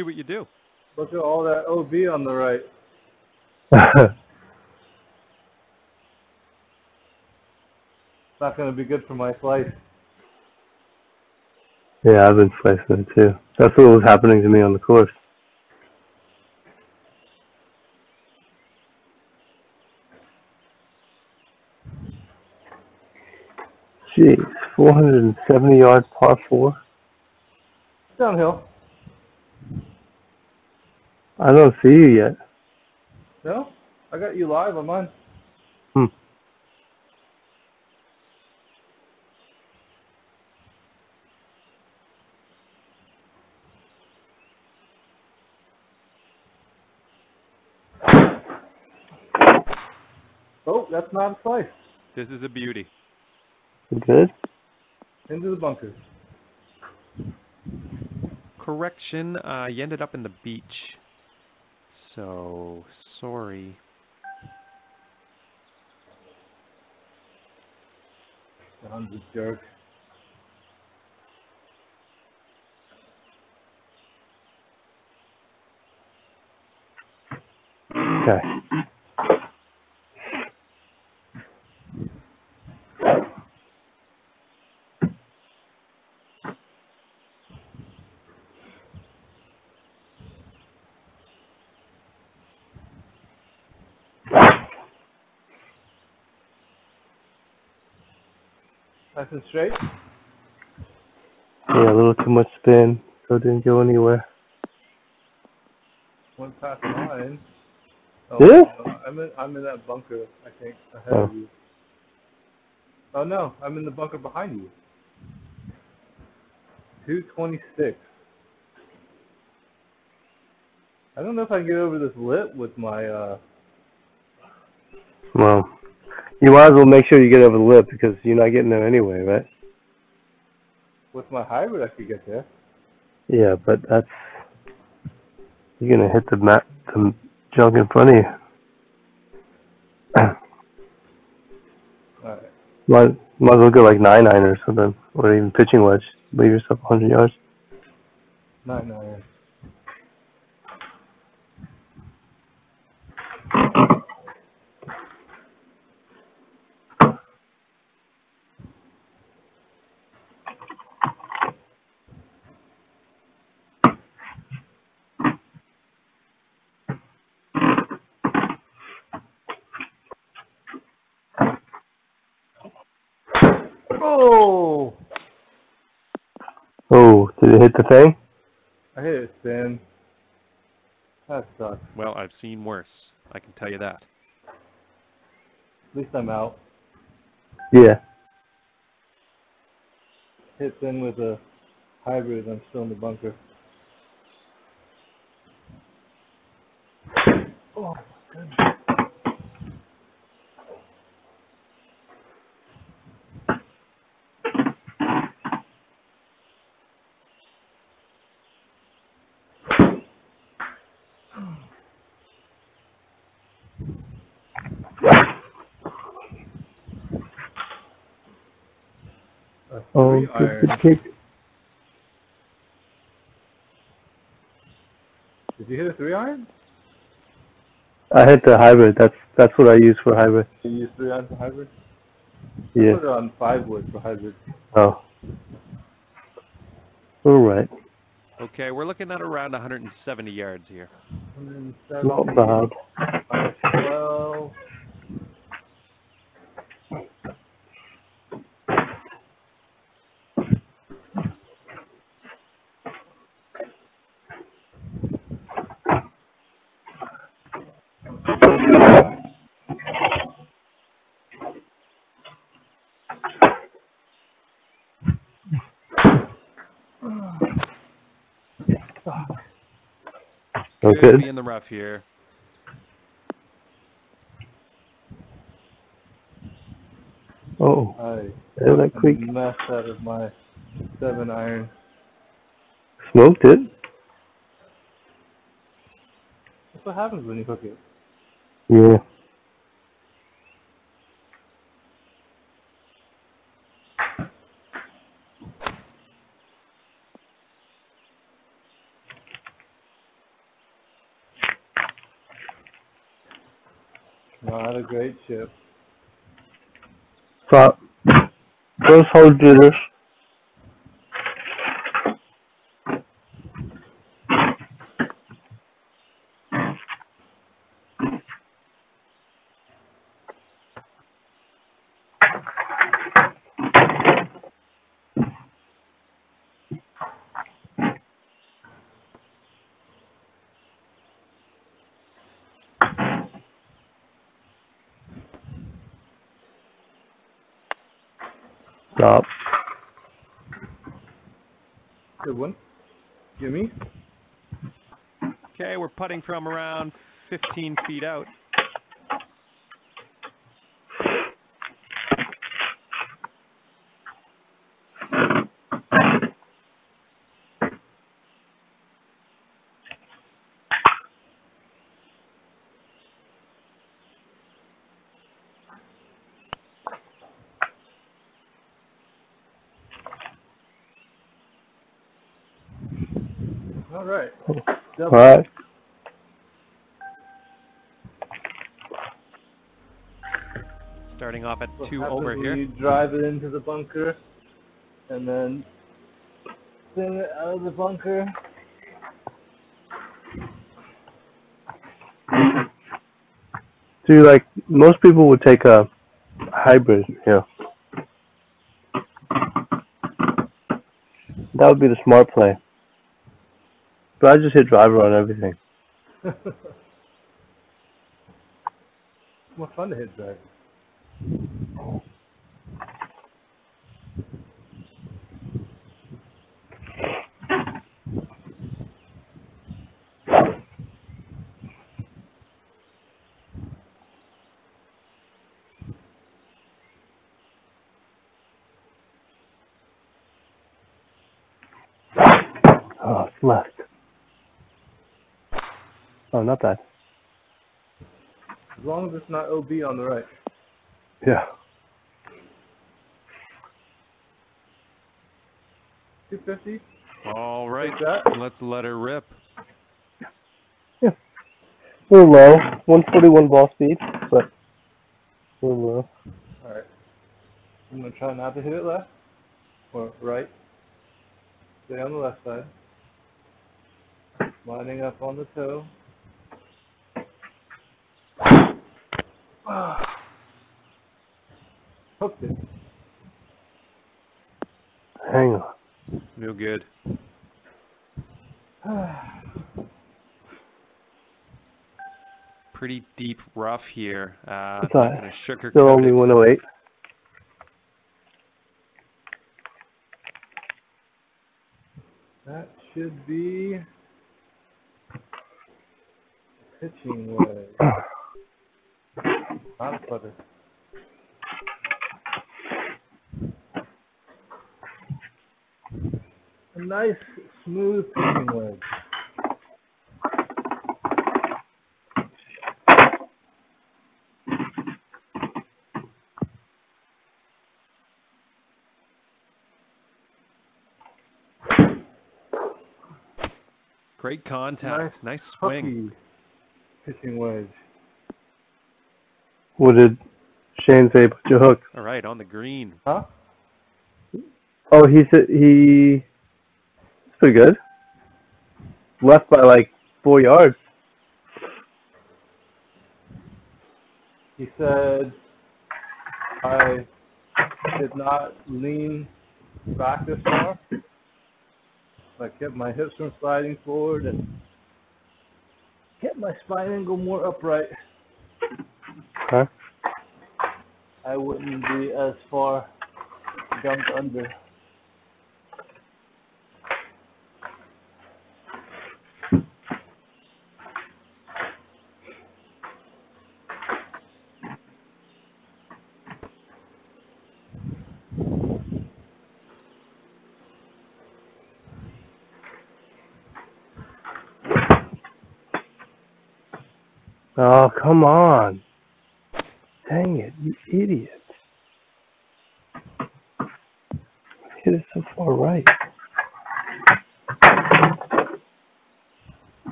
see what you do. Look at all that OB on the right. It's not going to be good for my slice. yeah, I've been slicing it too. That's what was happening to me on the course. Jeez, 470 yard par four. Downhill. I don't see you yet. No? I got you live on mine. Hmm. Oh, that's not a slice. This is a beauty. You good? Into the bunker. Correction, uh, you ended up in the beach. So, sorry. John's a jerk. Okay. Nice and straight. Yeah, a little too much spin, so it didn't go anywhere. One past mine. Oh, Yeah? I'm in, I'm in that bunker, I think, ahead Oh. of you. Oh no, I'm in the bunker behind you. 226. I don't know if I can get over this lip with my, uh, Well, you might as well make sure you get over the lip because you're not getting there anyway, right? with my hybrid I could get there. Yeah, but that's you're gonna hit the mat, the junk in front of you. Alright. Might might as well go like nine nine or something, or even pitching wedge. Leave yourself 100 yards. Nine nine. Oh! Oh, did it hit the thing? I hit it thin. That sucks. Well, I've seen worse. I can tell you that. At least I'm out. Yeah. Hit thin with a hybrid. I'm still in the bunker. Oh my goodness. Oh, three good, good kick. Did you hit a three iron? I hit the hybrid. That's that's what I use for hybrid. You use three iron for hybrid? Yeah. Put it on five wood for hybrid. Oh. All right. Okay, we're looking at around 170 yards here. 170 Not bad. minus 12. Oh, Could good. be in the rough here. Oh, I there's that took quick. mess out of my seven iron. Smoked it. That's what happens when you cook it. Yeah. Not a great ship. Stop. Those hold jitters. Stop. Good one. Jimmy? Okay, we're putting from around 15 feet out. All right. Alright. Starting off at What two happens over here. You drive it into the bunker, and then spin it out of the bunker. See, like, most people would take a hybrid, yeah. That would be the smart play. But I just hit driver on everything. It's more fun to hit drive. Oh, it's left. Oh, not bad. As long as it's not OB on the right. Yeah. 250? All right, that? let's let her rip. Yeah. A little low. 141 ball speed, but a little low. Alright. I'm going to try not to hit it left. Or right. Stay on the left side. Lining up on the toe. Hooked it. Hang on. No good. Pretty deep rough here. Uh, It's all not right. gonna sugarcoat Still only it. 108. That should be pitching wedge. Not a. A nice smooth pitching wedge. Great contact. Nice, swing. Puffy pitching wedge. What did Shane say about your hook? All right, on the green. Huh? Oh, he said he... Pretty good. Left by like four yards. He said I did not lean back this far. I kept my hips from sliding forward and kept my spine angle more upright. Huh? I wouldn't be as far dumped under. Oh, come on. Dang it, you idiot. Hit it so far right.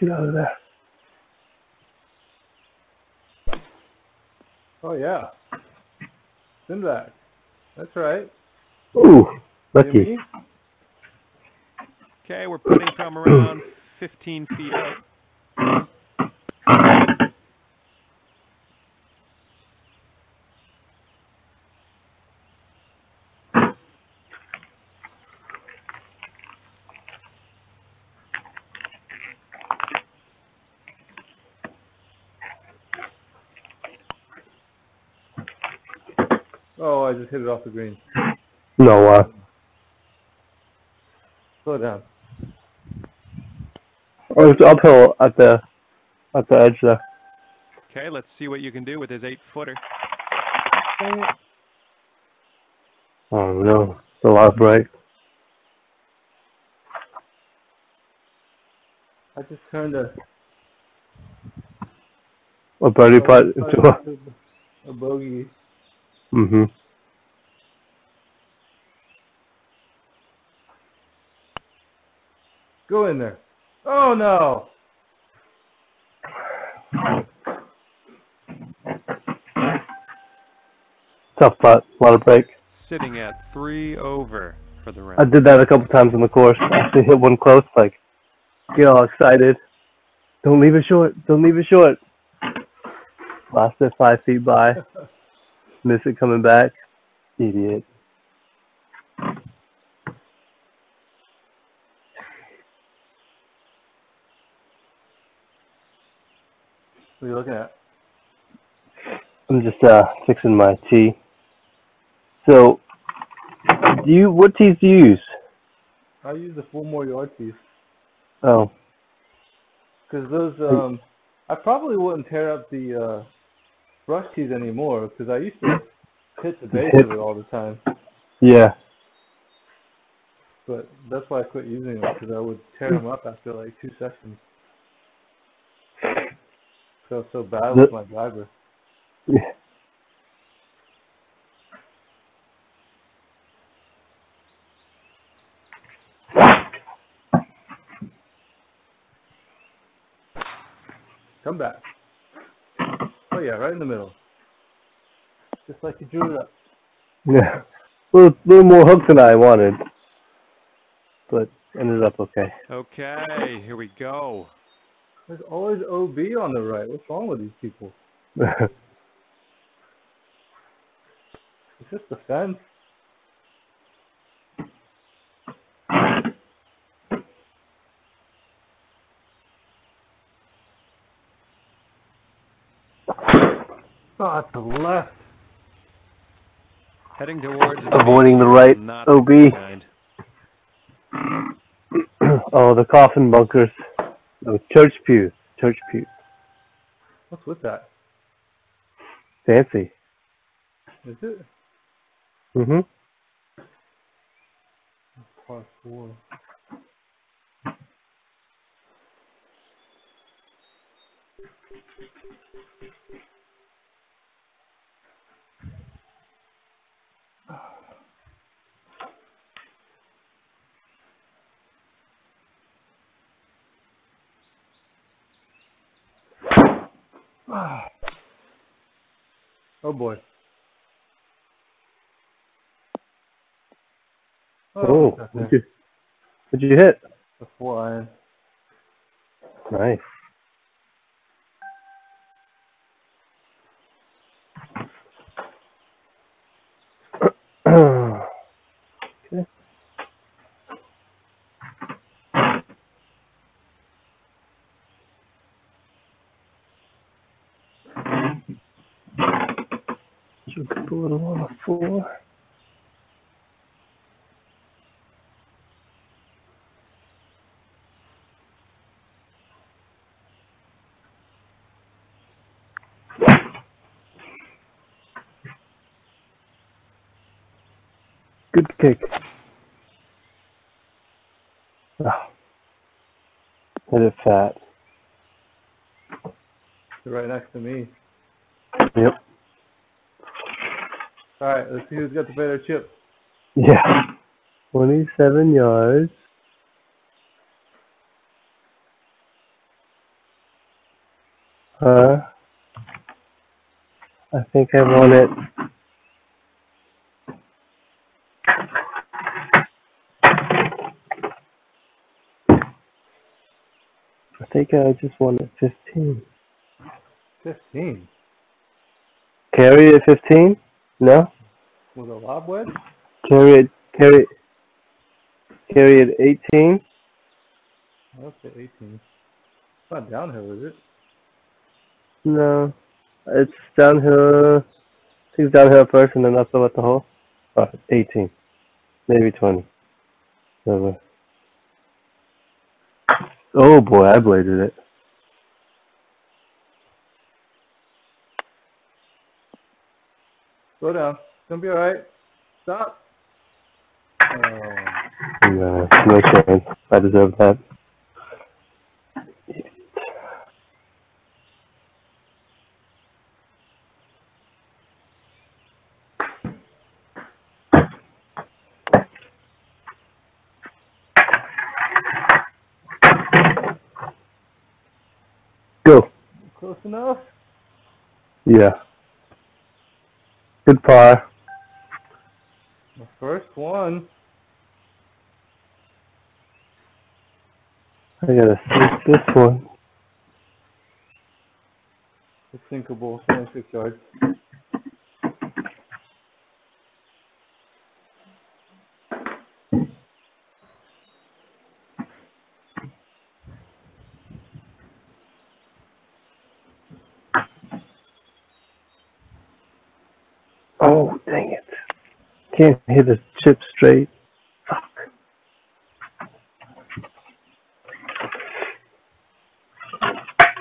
Get out of there. Oh yeah. Sinbad. That's right. Ooh, lucky. Okay, we're putting from around 15 feet out. Oh, I just hit it off the green. No, uh, Slow down. oh, it's uphill at the at the edge there. Okay, let's see what you can do with his eight footer. Oh no, it's a lot of break. I just turned a, A birdie putt into a. a bogey. Mm-hmm. Go in there. Oh no! Tough putt, a lot of break. Sitting at three over for the round. I did that a couple times on the course. I actually hit one close, like, get all excited. Don't leave it short. Don't leave it short. Lost it five feet by. Miss it coming back. Idiot. What are you looking at? I'm just uh fixing my tee. So, do you what tees do you use? I use the full more yard piece. Oh, Because those, um, I probably wouldn't tear up the uh, brush tees anymore because I used to hit the base of it all the time. yeah. But that's why I quit using them because I would tear them up after like two sessions. Felt so bad with my driver. Yeah. Come back. Oh yeah, right in the middle. Just like you drew it up. Yeah. A little, little more hook than I wanted. But ended up okay. Okay, here we go. There's always OB on the right. What's wrong with these people? It's just the fence. Oh, to the left. Heading towards Avoiding the right OB. oh, the coffin bunkers. No, church pews. Church pews. What's with that? Fancy. Is it? Mm-hmm. Par four. Oh boy. Oh, got what'd you, what'd you hit? The iron. Nice. okay. Should put a little on the floor. Good kick. Oh. Hit it fat. You're right next to me. Yep. Alright, let's see who's got the better chip. Yeah. 27 yards. Uh, I think I want it. I think I just want it 15. 15. Carry it 15? No? With a lob wedge? Carry it, carry it, carry it 18? I'll say 18. It's not downhill, is it? No. It's downhill, I think downhill first and then uphill at the hole. Oh, 18. Maybe 20. Never. Oh boy, I bladed it. Slow down. Gonna be alright. Stop. Oh, No, no chance. I deserve that. Go. close enough? Yeah. Good par. One. I gotta sink this one. It's sinkable, 26 yards. Oh, dang it. Can't hit a chip straight. Fuck.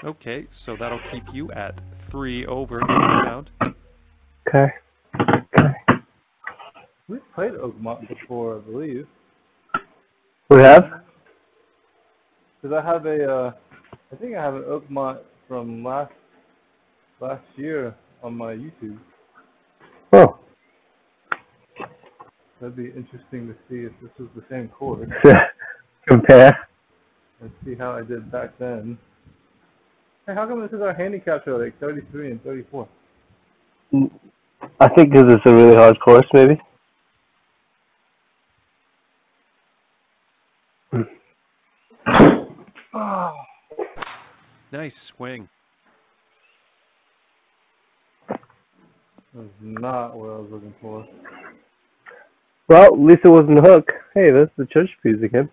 Okay, so that'll keep you at three over this round. Okay. Okay. We've played Oakmont before, I believe. We have? Because I have a, uh, I think I have an Oakmont from last, last year on my YouTube. Oh. That'd be interesting to see if this was the same course Compare. and see how I did back then. Hey, how come this is our handicaps are like 33 and 34? Mm, I think because it's a really hard course, maybe. Oh, Nice swing. that was not what I was looking for. Well, at least it wasn't a hook. Hey, that's the church pews again.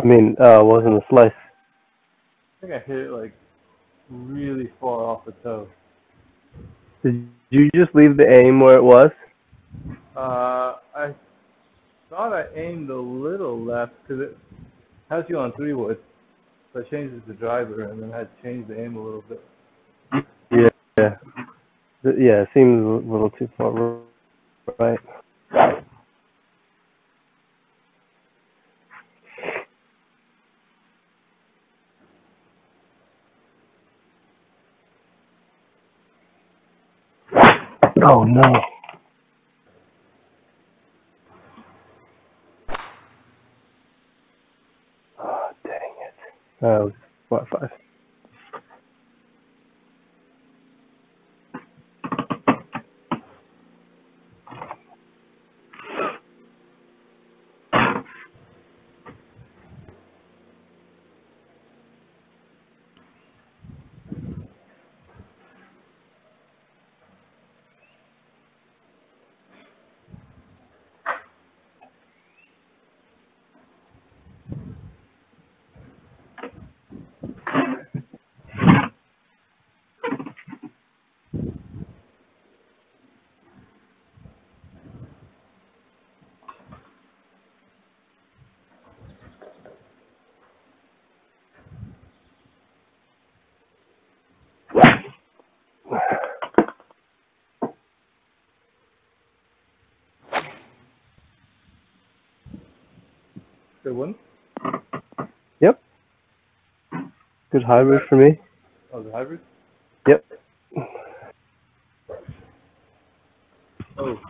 I mean, uh, wasn't a slice. I think I hit it like really far off the toe. Did you just leave the aim where it was? Uh, I thought I aimed a little left because it has you on three wood. So I changed it to driver and then I had to change the aim a little bit. Yeah. Yeah, it seems a little too far right. Oh no. Oh, dang it. Oh, that was, The one? Yep. Good hybrid for me. Oh, the hybrid? Yep. Oh.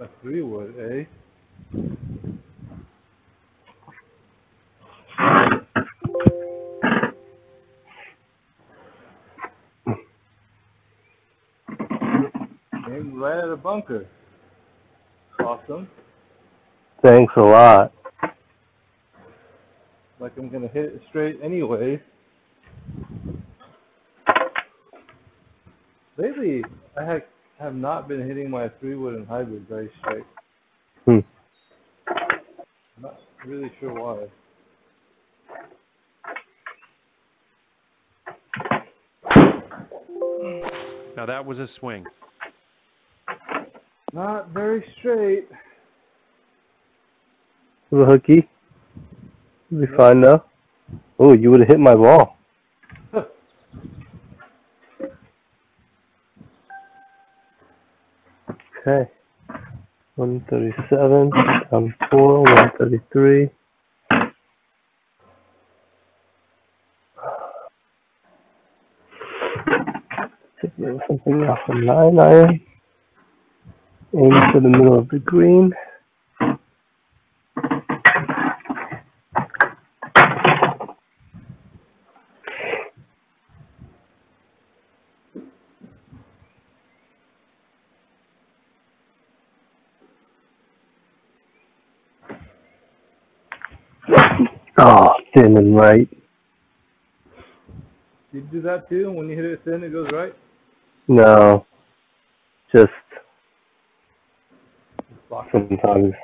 A three wood, eh? Came right out of bunker. Thanks a lot. Like I'm gonna hit it straight anyway. Lately, I have, have not been hitting my three wood and hybrid very straight. Hmm. I'm not really sure why. Now that was a swing. Not very straight. The hooky. Be fine now. Oh, you would have hit my ball. Okay. 137, down 4, 133. Take something off the 9 iron. Aim for the middle of the green. Oh, thin and right. You do that too? When you hit it thin, it goes right? No. Just sometimes.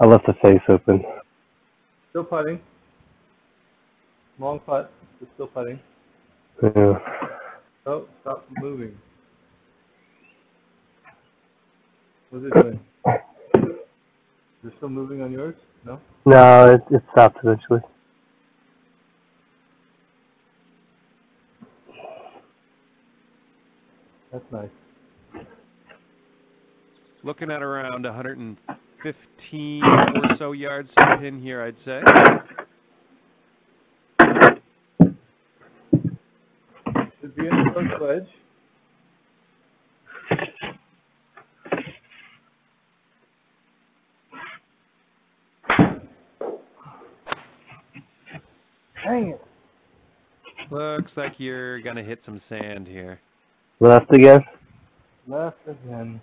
I left the face open. Still putting. Long putt, but still putting. Yeah. Oh, stop moving. What's it doing? Is it still moving on yours? No? No, it, it stopped eventually. That's nice. Looking at around 115 or so yards to pin here, I'd say. Should be in the front wedge. Dang it. Looks like you're gonna hit some sand here. Left again? Left again.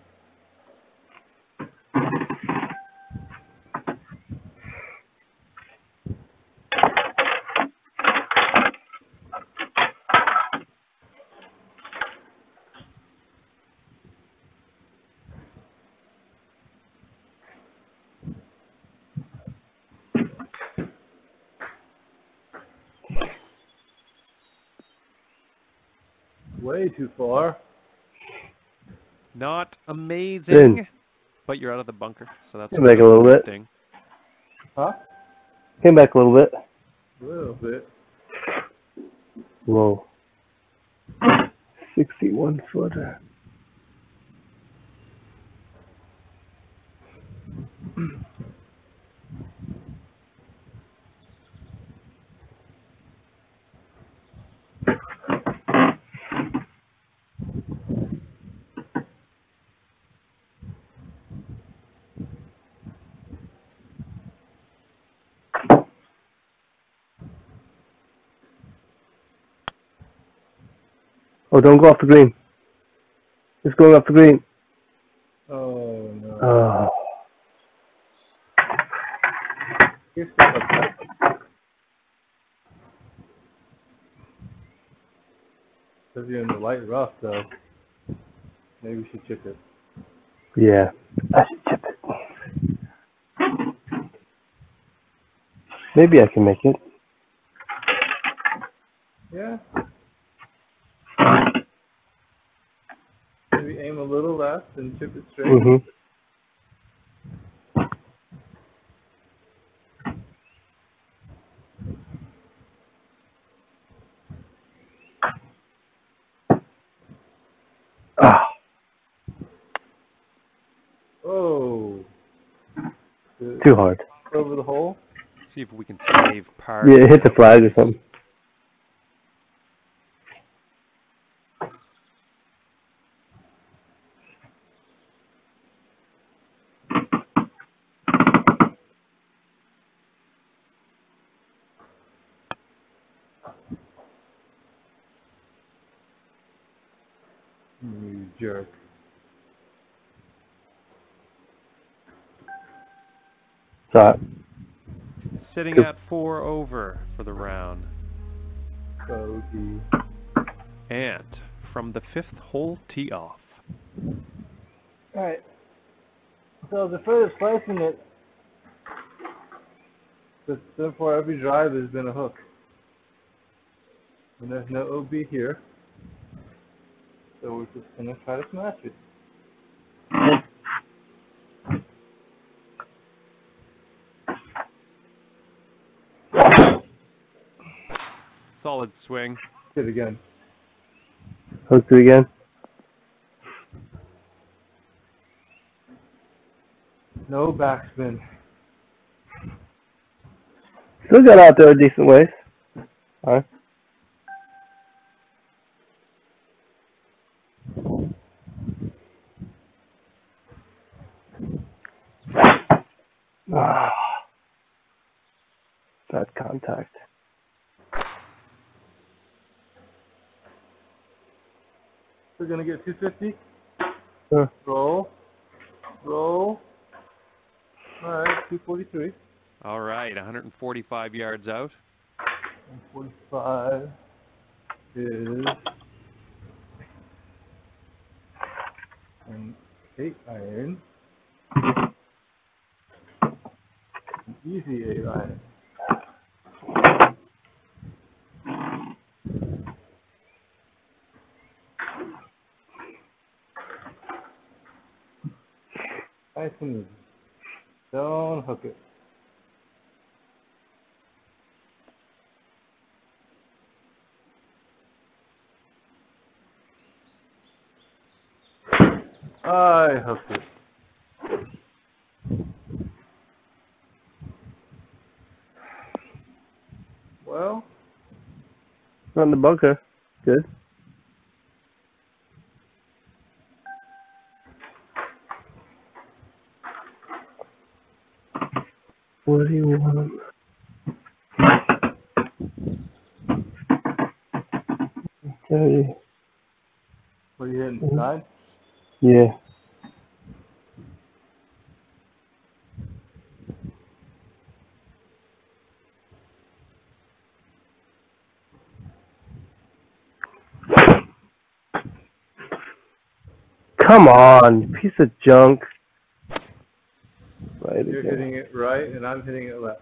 Way too far. Not amazing, Thin. but you're out of the bunker, so that's Came back a little bit. thing. Huh? Came back a little bit. A little bit. Whoa. 61 footer. Don't go off the green. It's going off the green. Oh no. Oh. Says you're in the light rough though. Maybe we should chip it. Yeah. I should chip it. Maybe I can make it. Yeah. Maybe aim a little left and chip it straight. hmm Ah, Oh. Too hard. over the hole? See if we can save par. Yeah, hit the flag or something. You jerk. Sorry. Sitting at four over for the round. Bogey. And from the fifth hole tee off. Alright. So the furthest place in it, that's been for every drive has been a hook. And there's no OB here. So we're just gonna try to smash it. Solid swing. Hit again. Hooked it again. No backspin. Still got out there a decent ways. Alright. Ah. Bad contact. We're gonna get 250. Sure. Roll. Roll. Alright, 243. All right, 145 yards out. 145 is an 8 iron. An easy 8 iron. Nice and easy. Don't hook it. I hooked it. Well, Not in the bunker. Good. What do you want? Thirty. what are you hitting? Nine? Mm. Yeah. Come on, you piece of junk. You're again. hitting it right, and I'm hitting it left.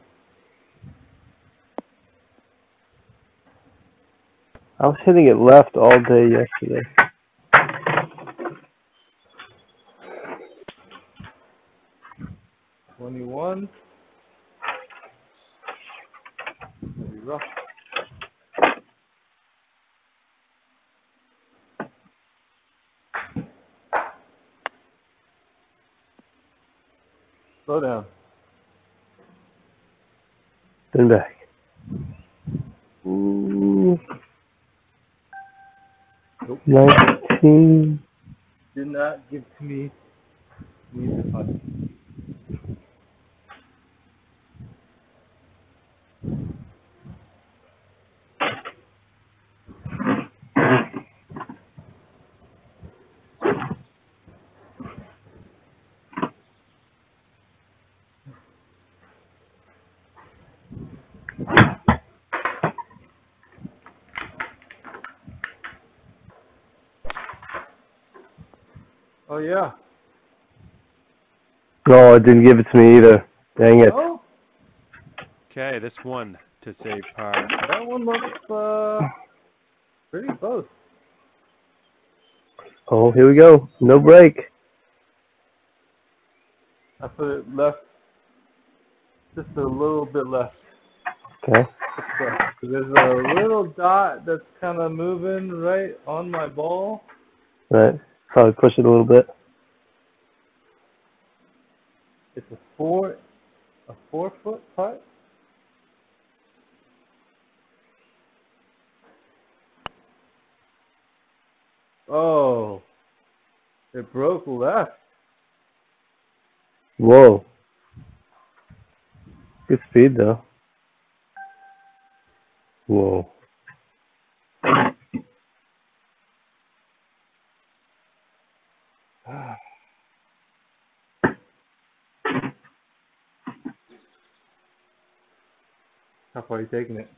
I was hitting it left all day yesterday. Twenty-one. Maybe rough. Slow down. Then back. Ooh. Nope. 19. Did not give to me. Need Oh yeah. No, it didn't give it to me either. Dang it. Oh, Okay, this one to save par. that one looks uh pretty close. Oh, here we go. No break. I put it left, just a little bit left. Okay. So there's a little dot that's kind of moving right on my ball. Right. Probably push it a little bit. It's a four, a four foot putt. Oh, it broke left. Whoa. Good speed though. Whoa. How far are you taking it?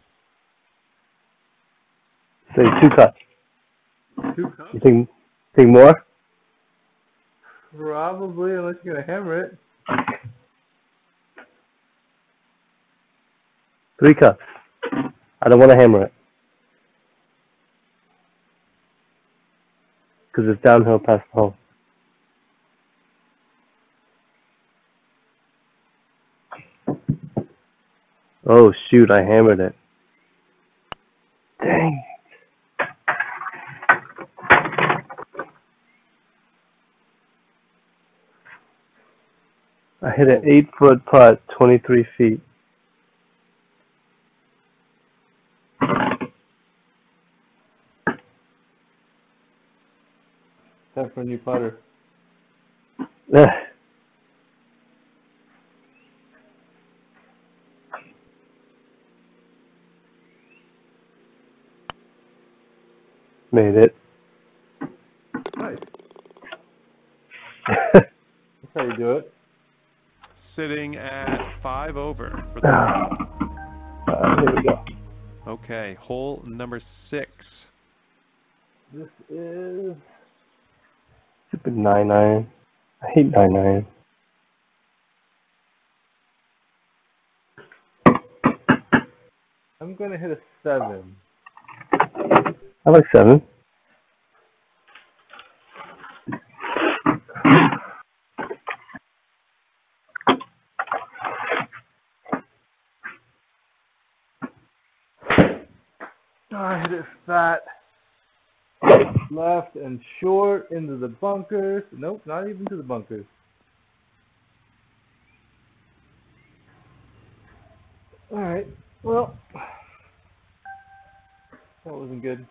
Say two cups. Two cups? You think, think more? Probably, unless you're gonna hammer it. Three cups. I don't want to hammer it. Because it's downhill past the hole. Oh shoot, I hammered it. Dang. I hit an eight foot putt, 23 feet. Time for a new putter. Made it. Nice. That's how you do it. Sitting at five over. For the Uh, here we go. okay, hole number six. This is Stupid nine iron. I hate nine iron. I'm gonna hit a seven. I like seven. Oh, I hit it fat. Left and short into the bunkers. Nope, not even to the bunkers. Alright, well, that wasn't good.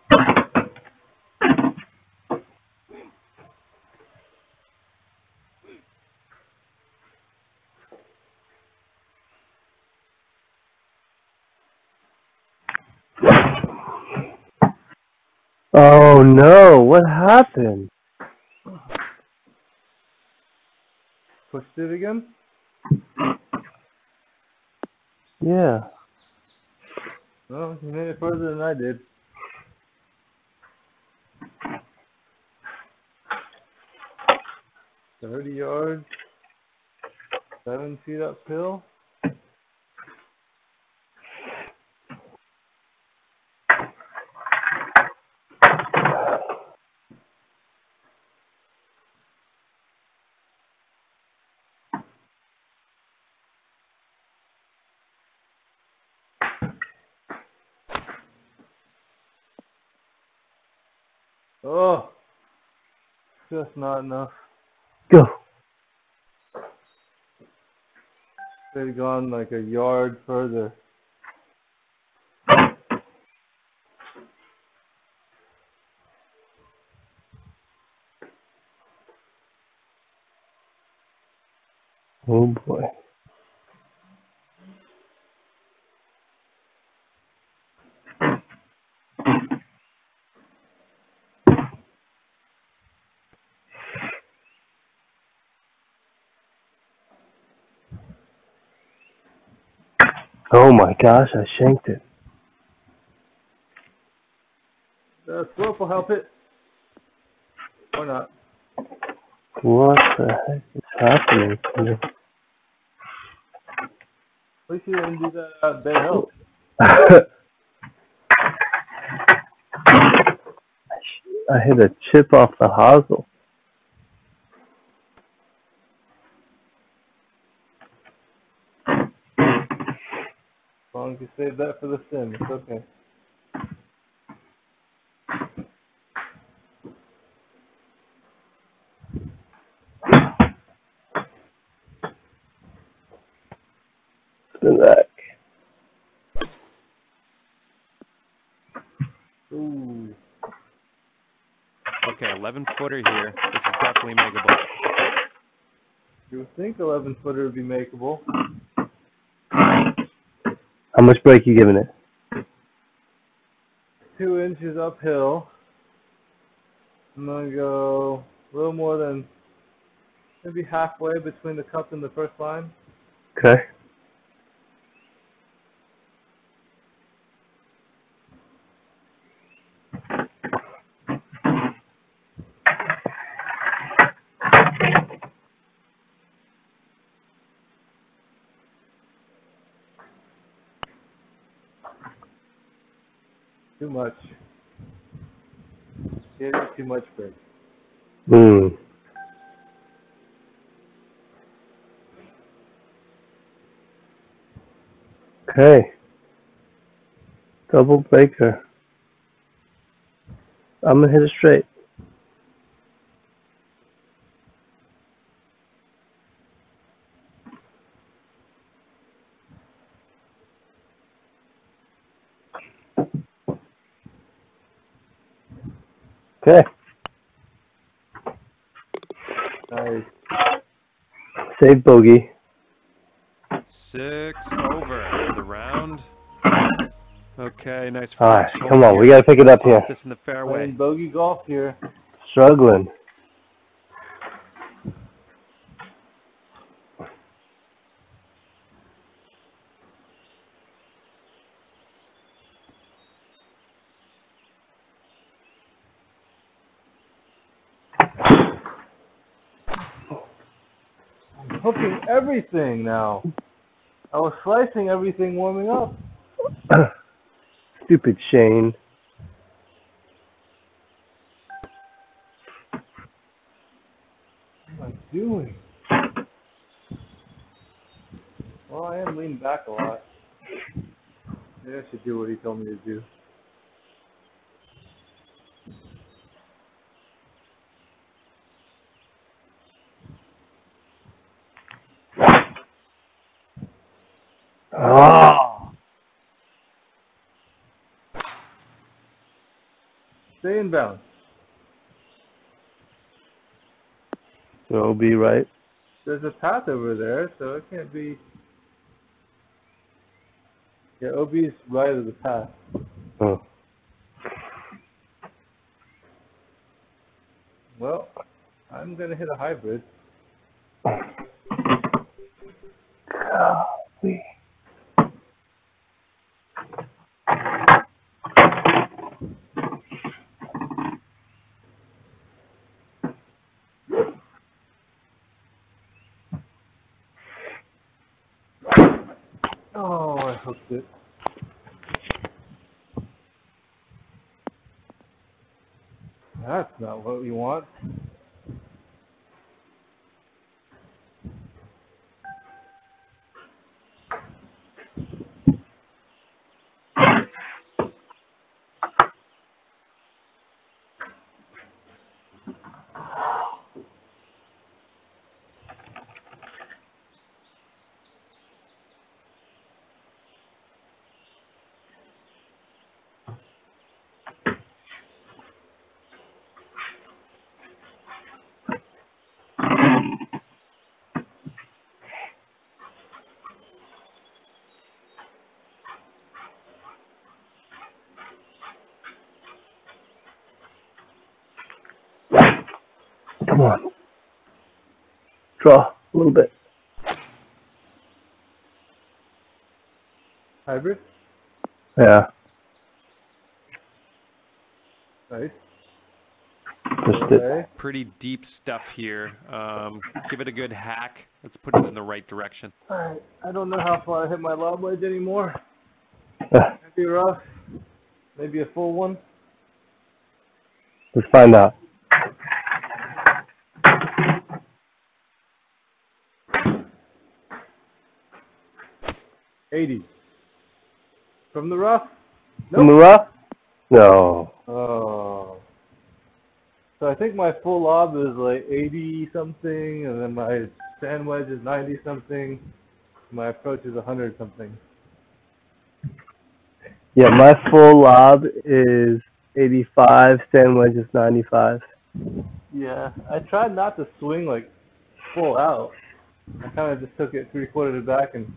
Oh no, what happened? Pushed it again? Yeah. Well, you made it further than I did. Thirty yards, seven feet uphill. Oh, just not enough. Go. They'd gone like a yard further. Oh boy. Oh my gosh, I shanked it. The slope will help it. Or not. What the heck is happening here? At least you didn't do that uh, Bay Hill. I hit a chip off the hosel. As long as you save that for the sim, it's okay. Spin back. Ooh. Okay, 11 footer here. This is definitely makeable. You would think 11 footer would be makeable. How much break you giving it? Two inches uphill. I'm gonna go a little more than maybe halfway between the cup and the first line. Okay. too much. Hit it too much break. Hmm. Okay. Double breaker. I'm gonna hit it straight. Okay. Nice. Save bogey. Six over the round. Okay, nice. Alright, come hole on, we gotta pick it up here. This in the Playing fairway. bogey golf here. Struggling. I'm hooking everything now. I was slicing everything warming up. Stupid Shane. What am I doing? Well, I am leaning back a lot. Maybe I should do what he told me to do. Oh. Stay in bounds. So be right. There's a path over there, so it can't be... Yeah, OB is right of the path. Oh. Well, I'm going to hit a hybrid. Golly. Oh, I hooked it. That's not what we want. Come on. Draw a little bit. Hybrid? Yeah. Nice. Missed. Okay. Pretty deep stuff here. Um, give it a good hack. Let's put it in the right direction. Alright, I don't know how far I hit my lob wedge anymore. Maybe rough. Maybe a full one. Let's find out. Eighty. From the rough? from the rough? No. Oh. So I think my full lob is like 80 something, and then my sand wedge is 90 something. My approach is 100 something. Yeah, my full lob is 85, sand wedge is 95. Yeah, I tried not to swing like full out. I kind of just took it three quarters back and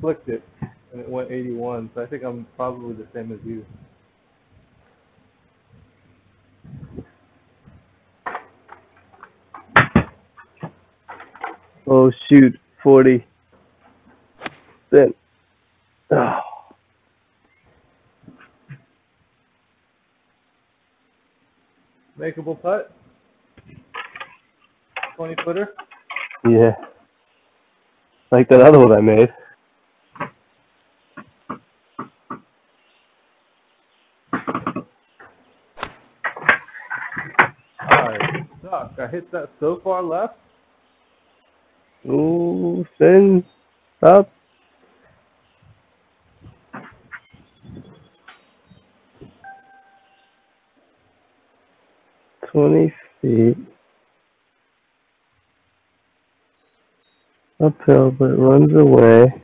flicked it, and it went 81. So I think I'm probably the same as you. Oh shoot, 40. Then, oh, Makeable putt. 20 footer. yeah. Like that other one I made. Suck. I hit that so far left. Ooh, spin. Up. Twenty feet. Uphill, but it runs away.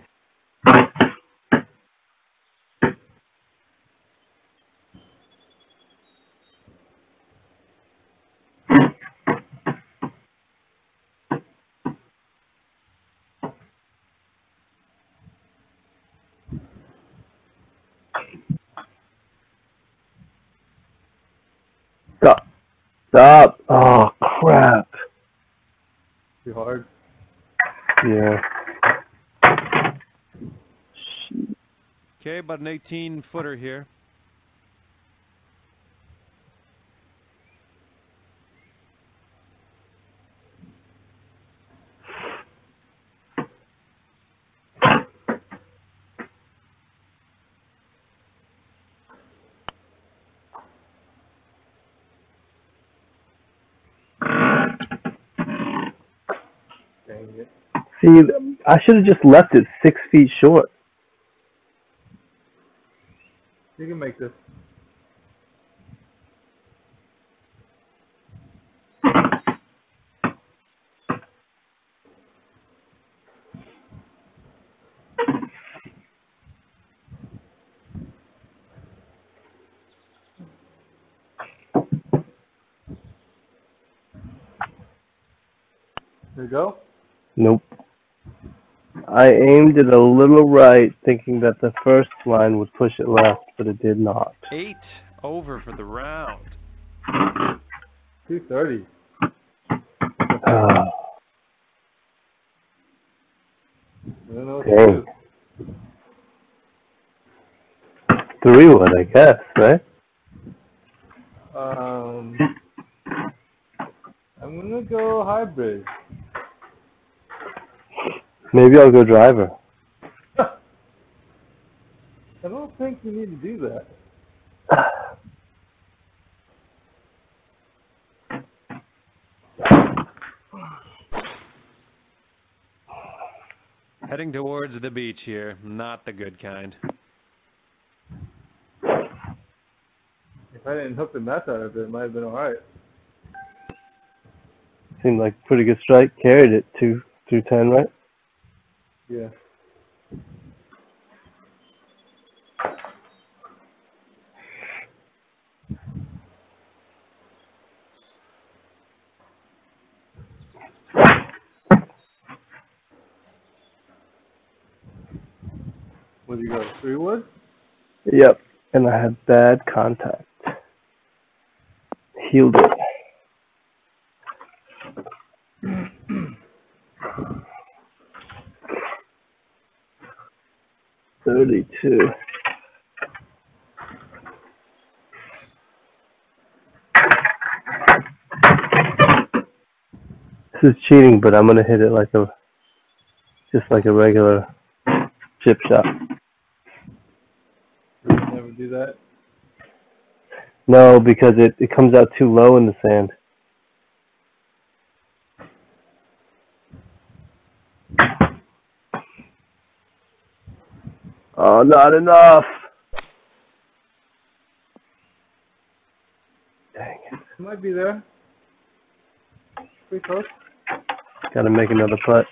Stop. Stop. Oh, crap. Too hard. Yeah. Okay, about an 18 footer here. See, I should have just left it six feet short. You can make this. There you go. Nope. I aimed it a little right, thinking that the first line would push it left, but it did not. Eight over for the round. 230. Ah, I don't know Dang. three wood, I guess, right? Um, I'm gonna go hybrid. Maybe I'll go driver. I don't think you need to do that. Heading towards the beach here. Not the good kind. If I didn't hook the mess out of it, it might have been alright. Seemed like a pretty good strike. Carried it two through ten, right? Yeah. What you got? Three wood? Yep. And I had bad contact. Heeled it. Thirty-two. This is cheating, but I'm gonna hit it like a, just like a regular chip shot. Never do that. No, because it, it comes out too low in the sand. Oh, not enough. Dang it. Might be there. Pretty close. Gotta make another putt.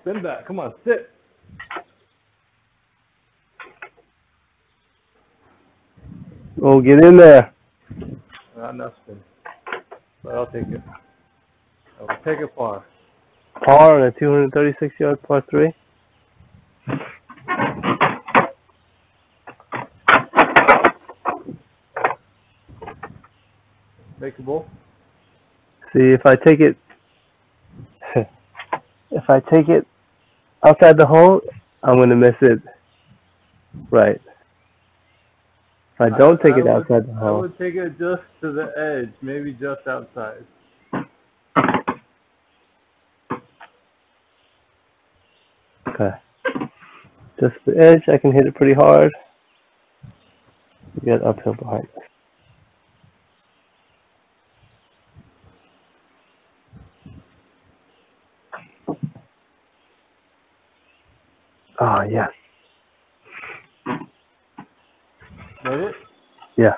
Spin back. Come on, sit. Oh, get in there. Not enough spin. But I'll take it. I will take it far. Par on a 236 yard par 3. Makeable. See, if I take it, if I take it outside the hole, I'm gonna miss it. Right. If I don't take I it would- outside the house... I would take it just to the edge, maybe just outside. okay. Just the edge, I can hit it pretty hard. You get uphill behind us. Oh, ah, yes. Made it? Yeah.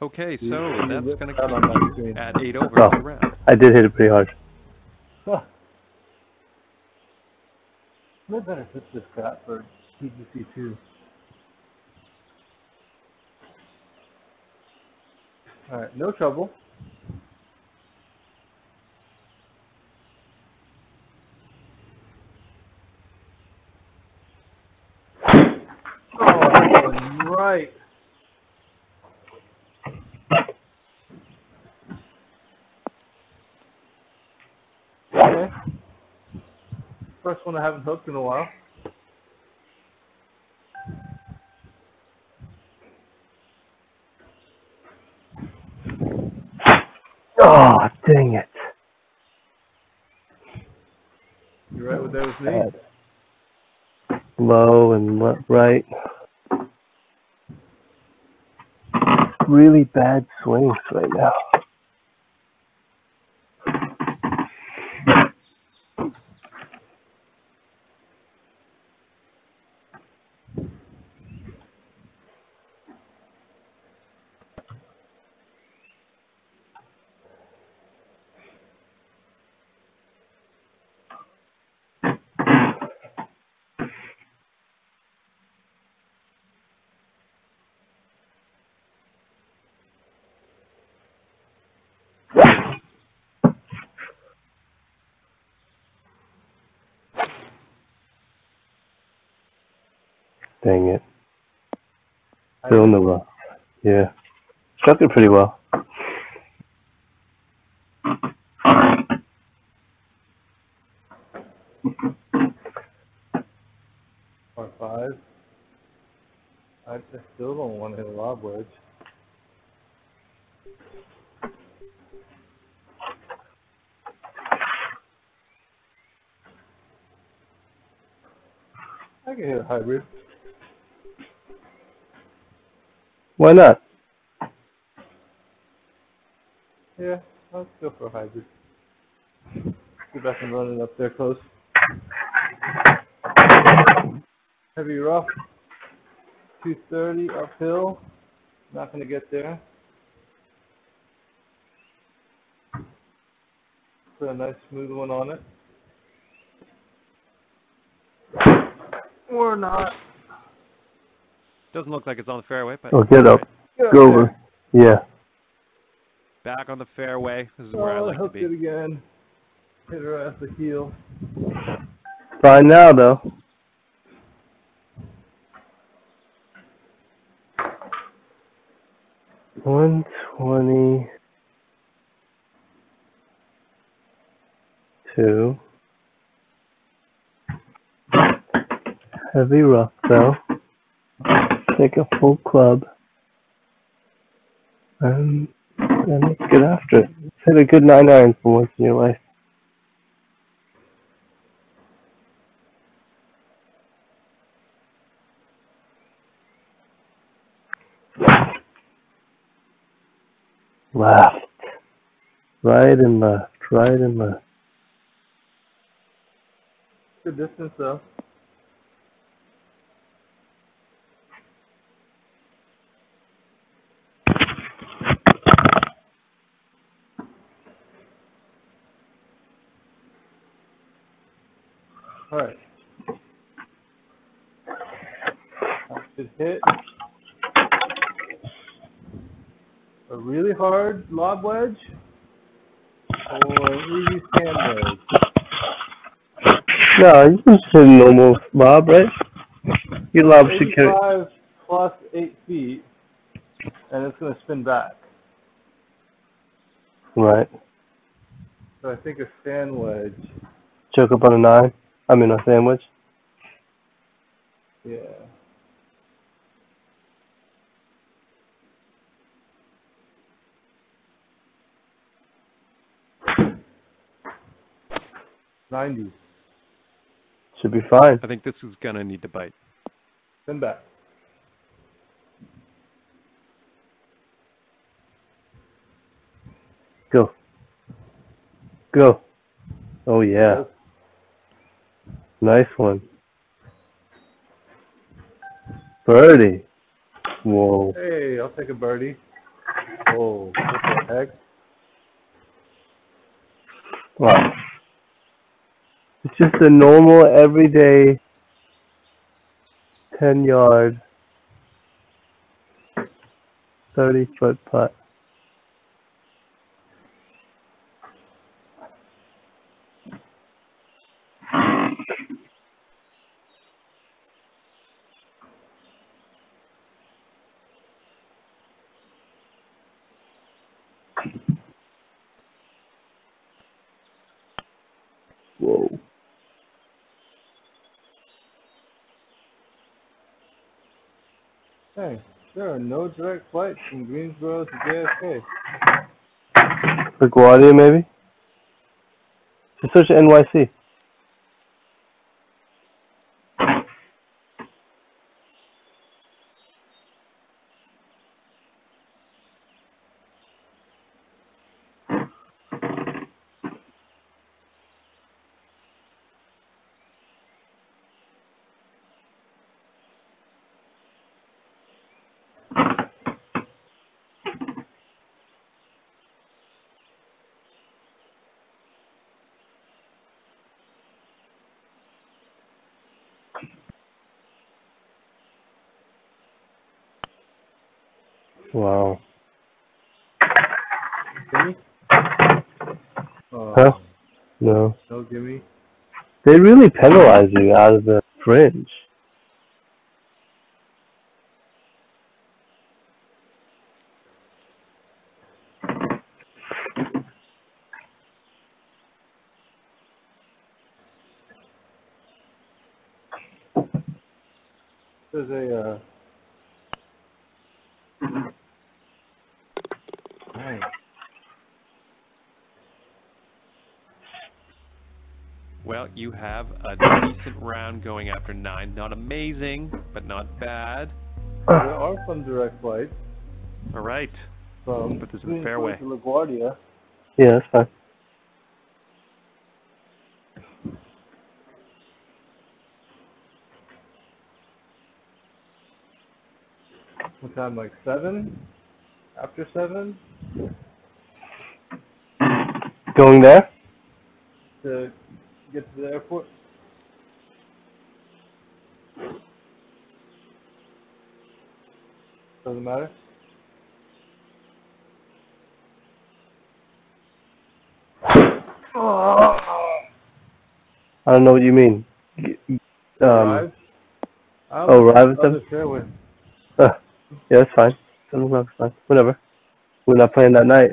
Okay, so You- you that's going that to on come my screen. at 8 over Oh. the round. I did hit it pretty hard. Huh. I better hit this crap for TGC two. Alright, no trouble. Oh, right. Okay. First one I haven't hooked in a while. Oh, dang it. You right with that with me? Low and right. Really bad swings right now. Dang it. Still in the rough. Yeah. Struck it pretty well. Par five. I just still don't want to hit a lob wedge. I can hit a hybrid. Why not? Yeah, let's go for a hybrid. Get back and run it up there close. Heavy rough. 230 uphill. Not going to get there. Put a nice smooth one on it. Or not. Doesn't look like it's on the fairway, but Oh, get up. Get Go over. Yeah. back on the fairway. This is where I Oh, like to hooked it again. Hit her at the heel. Fine now, though. One twenty two. Heavy rough though. Take a full club. Um, and, and let's get after it. Hit a good nine iron for once in your life. Left. Right and left. Right and left. Good distance though. Alright. I should hit a really hard lob wedge or an easy sand wedge. No, you can hit a normal lob, right? Your lob should carry. 85 plus 8 feet, and it's going to spin back. Right. So I think a sand wedge, Choke up on a nine. I mean a sandwich. Yeah. Ninety. Should be fine. I think this is gonna need to bite. Send back. Go. Go. Oh yeah. Nice one. Birdie. Whoa. Hey, I'll take a birdie. Oh, what the heck? Wow. It's just a normal, everyday, 10 yard, 30 foot putt. Whoa. Hey, there no direct flights from Greensboro to JFK. LaGuardia, maybe? Just search NYC. Wow. Gimme? Oh, Huh? No. No gimme? You out of the fringe. There's a, uh... Nice. Well, you have a decent round going after nine. Not amazing, but not bad. There are some direct flights All right. from But this is a Greensboro fairway. to LaGuardia. Yeah, that's fine. What time, like 7? After 7? Going there? To get to the airport? Doesn't matter? I don't know what you mean. Um, Drive? oh, arrive at on the 7? fairway. yeah, that's fine. 7 o'clock's fine. Whatever. We're not playing that night.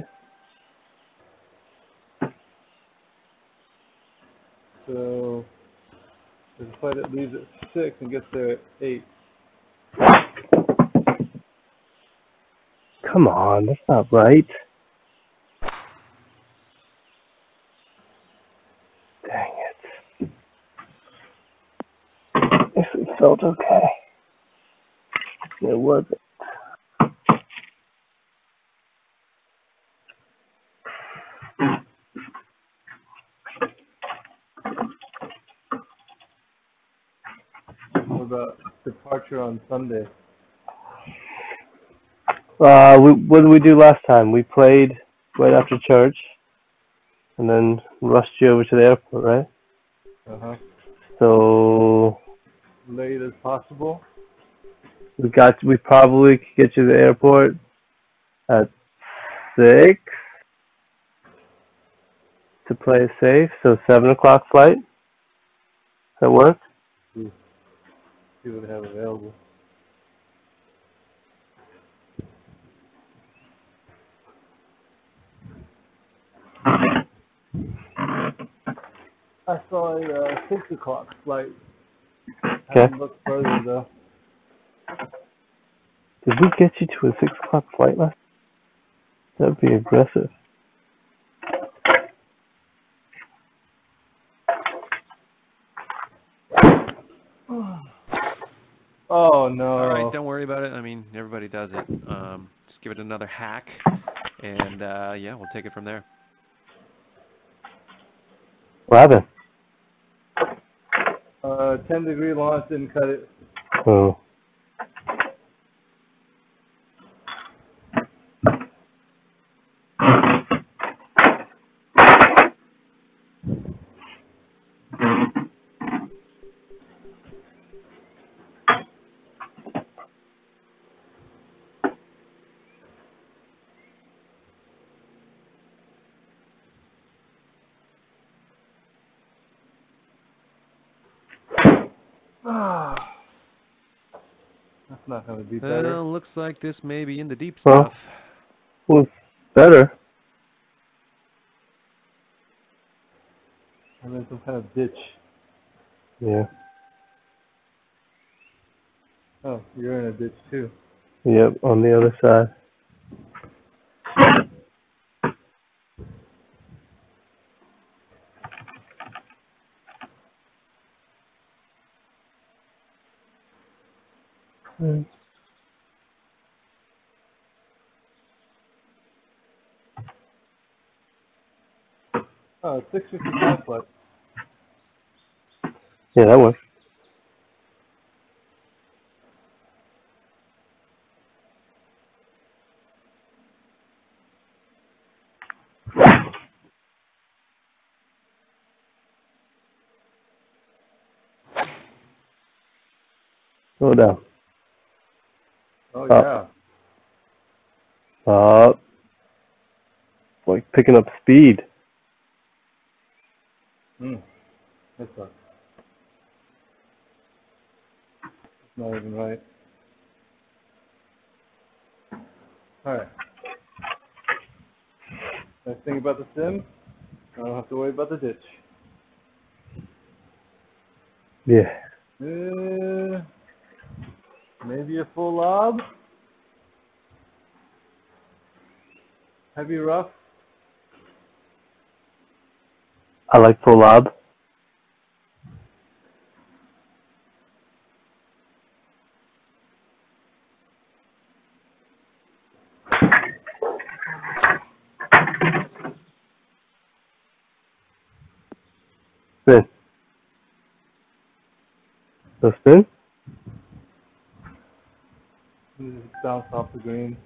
So, there's a flight that leaves at 6 and gets there at 8. Come on, that's not right. Dang it. If it felt okay. It wasn't. What about on Sunday? Uh, we, what did we do last time? We played right after church, and then rushed you over to the airport, right? Uh-huh. So Late as possible? we got we probably could get you to the airport at six to play safe. So seven o'clock flight. Does that work? What they have available. I saw a uh, 6 o'clock flight. I Okay. haven't looked further though. Did we get you to a six o'clock flight last? That'd be aggressive. Oh no. All right, don't worry about it. I mean, everybody does it. Um, just give it another hack, and uh, yeah, we'll take it from there. What happened? Uh, 10 degree launch didn't cut it. Oh. Ah. That's not going to be Well, better. looks like this may be in the deep Well. stuff. Well, better. I'm in some kind of ditch. Yeah. Oh, you're in a ditch too. Yep, on the other side. Hmm. Oh, 655 foot. Yeah, that works. Slow down. Oh, Uh, yeah. Up. Like picking up speed. Hmm. That sucks. It's not even right. Alright. Nice thing about the sim, I don't have to worry about the ditch. Yeah. Uh, maybe a full lob? Heavy rough? I like lob. Spin. Spin? Just bounce off the green.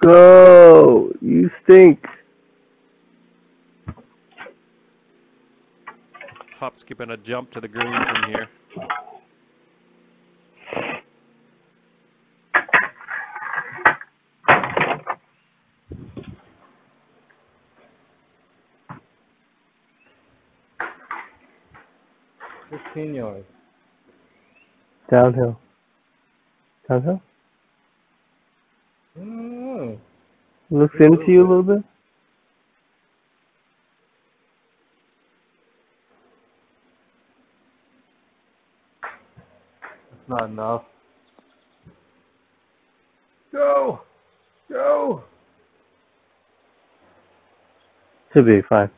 Go! You stink. Hop, skip, and a jump to the green from here. Fifteen yards. Downhill. Downhill? Mm-hmm. Oh, Looks into you a little bit? Enough. Go! Go! Should be fine.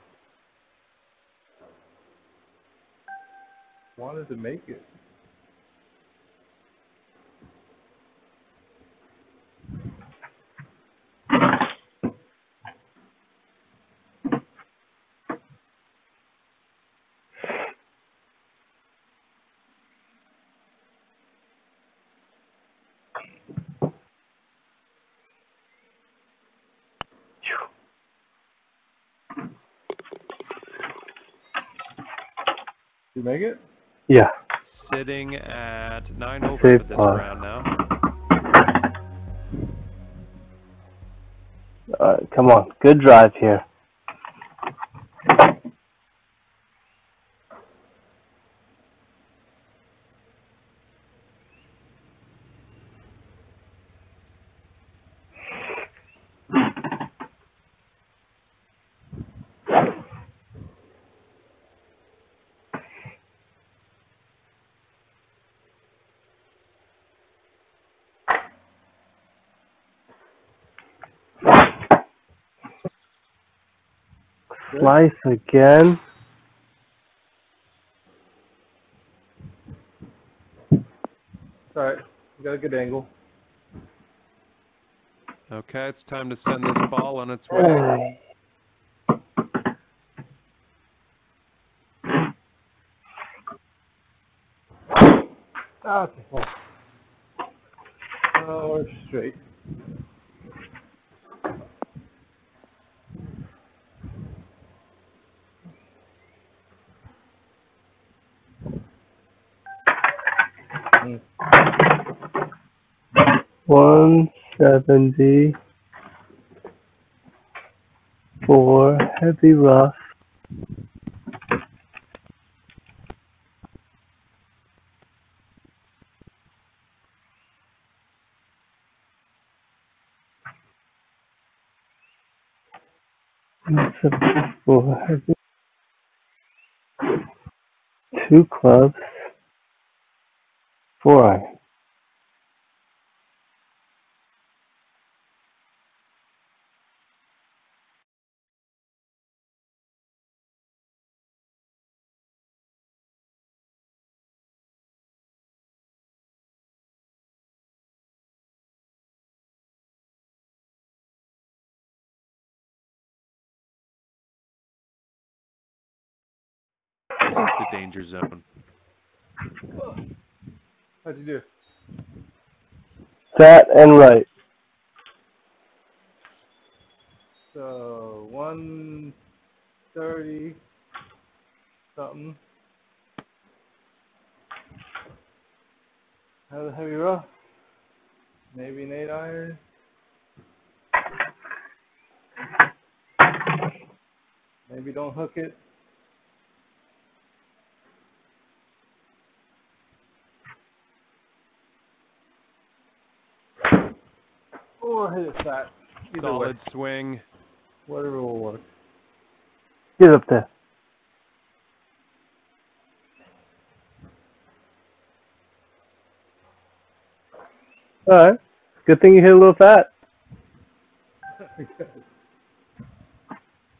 Wanted to make it. You make it? Yeah. Sitting at 9 over Safe for this par. round now. Alright, come on. Good drive here. Slice again. Alright, we got a good angle. Okay, it's time to send this ball on its way. Ah, okay. Oh, we're straight. One seventy four heavy rough. Two clubs. Four. Danger zone. How'd you do? Fat and right. So, 130 something. Have a heavy rough. Maybe an 8 iron. Maybe don't hook it. Or hit it flat. Either way. Solid swing. Whatever will work. Get up there. Alright. Good thing you hit a little fat.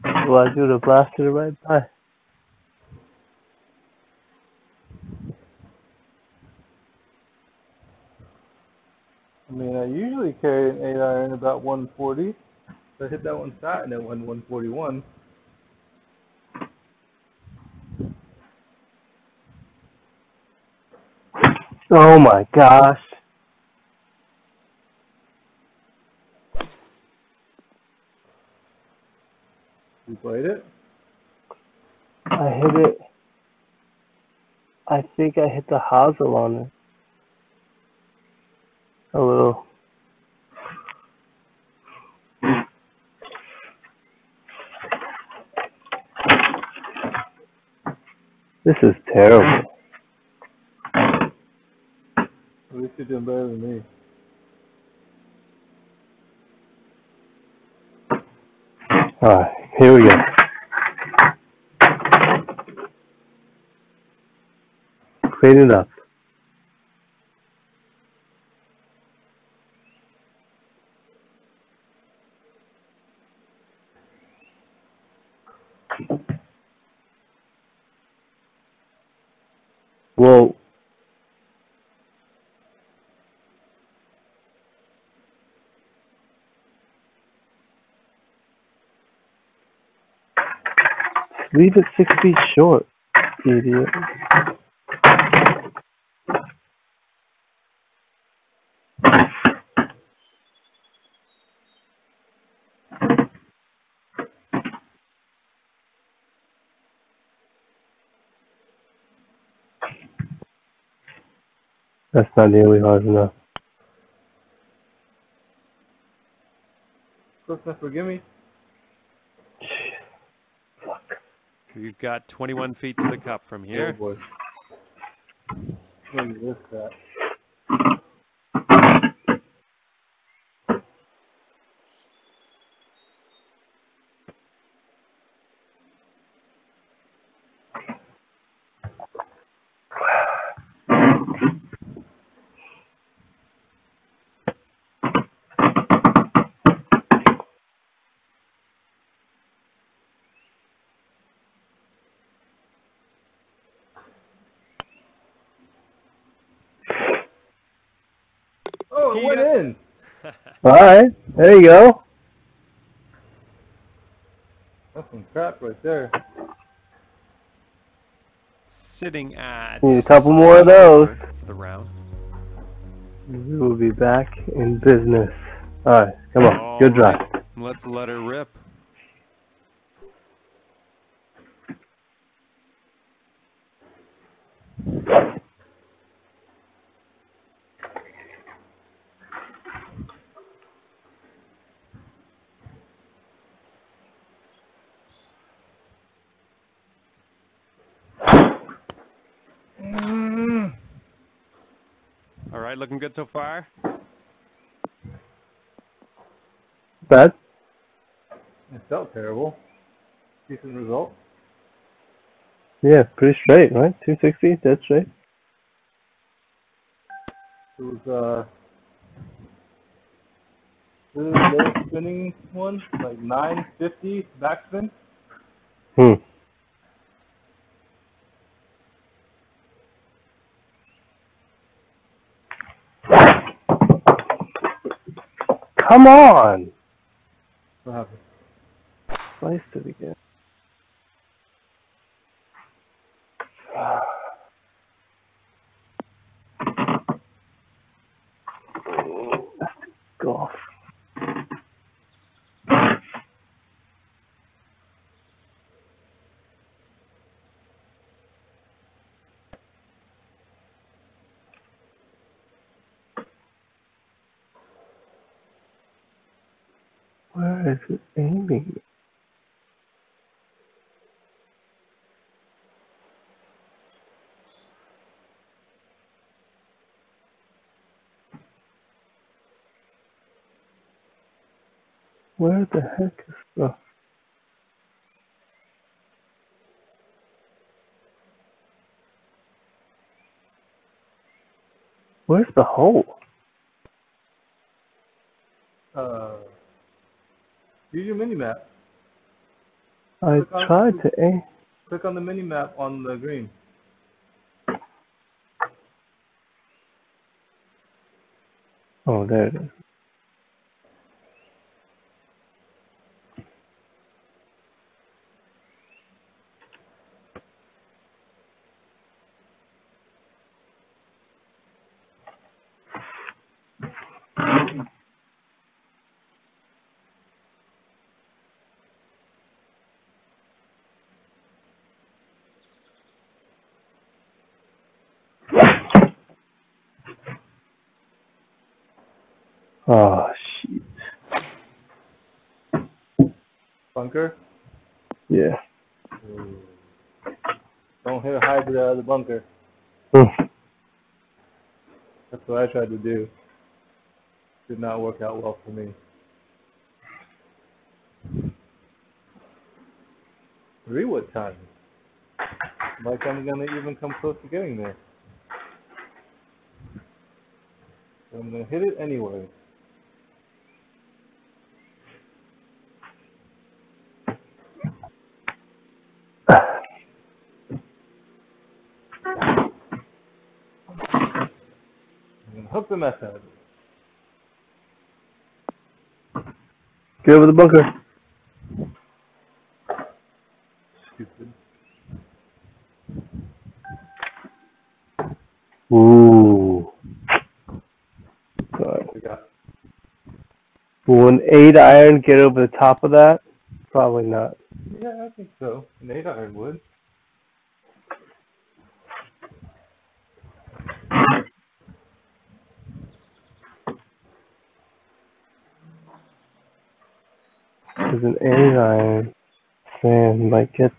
Otherwise you would have blasted it right by. I mean, I usually carry an 8 iron about 140. So I hit that one fat and it went 141. Oh my gosh. You played it? I hit it. I think I hit the hosel on it. Little. This is terrible. At least you're doing better than me. Alright, here we go. Clean it up. Whoa. Leave it six feet short, idiot. That's not nearly hard enough. Close enough for gimme. You've got 21 feet to the cup from Oh here. boy. All right, there you go. That's some crap right there. Sitting at Need a couple more of those. the round. We will be back in business. All right, come on, All good right. drive. Let's let her rip. Mm. All right, looking good so far. Bad? It felt terrible. Decent result. Yeah, pretty straight, right? 260, dead straight. It was uh this is the spinning one, like nine fifty backspin. Hmm. Come on! What happened? It again. Golf. Where is it aiming? Where the heck is the... Where's the hole? Uh use your mini map. I Click on- tried to aim. Click on the mini map on the green. Oh, there it is. Oh, shit. Bunker. Yeah. Don't hit a hybrid out of the bunker. Hmm. That's what I tried to do. Did not work out well for me. Rewood time. Like I'm gonna even come close to getting there. I'm gonna hit it anyway. I'm Get over the bunker. Stupid. Ooh. God. We got Will an 8 iron get over the top of that? Probably not. Yeah, I think so. An eight iron would. There's an 8 iron. Man, might get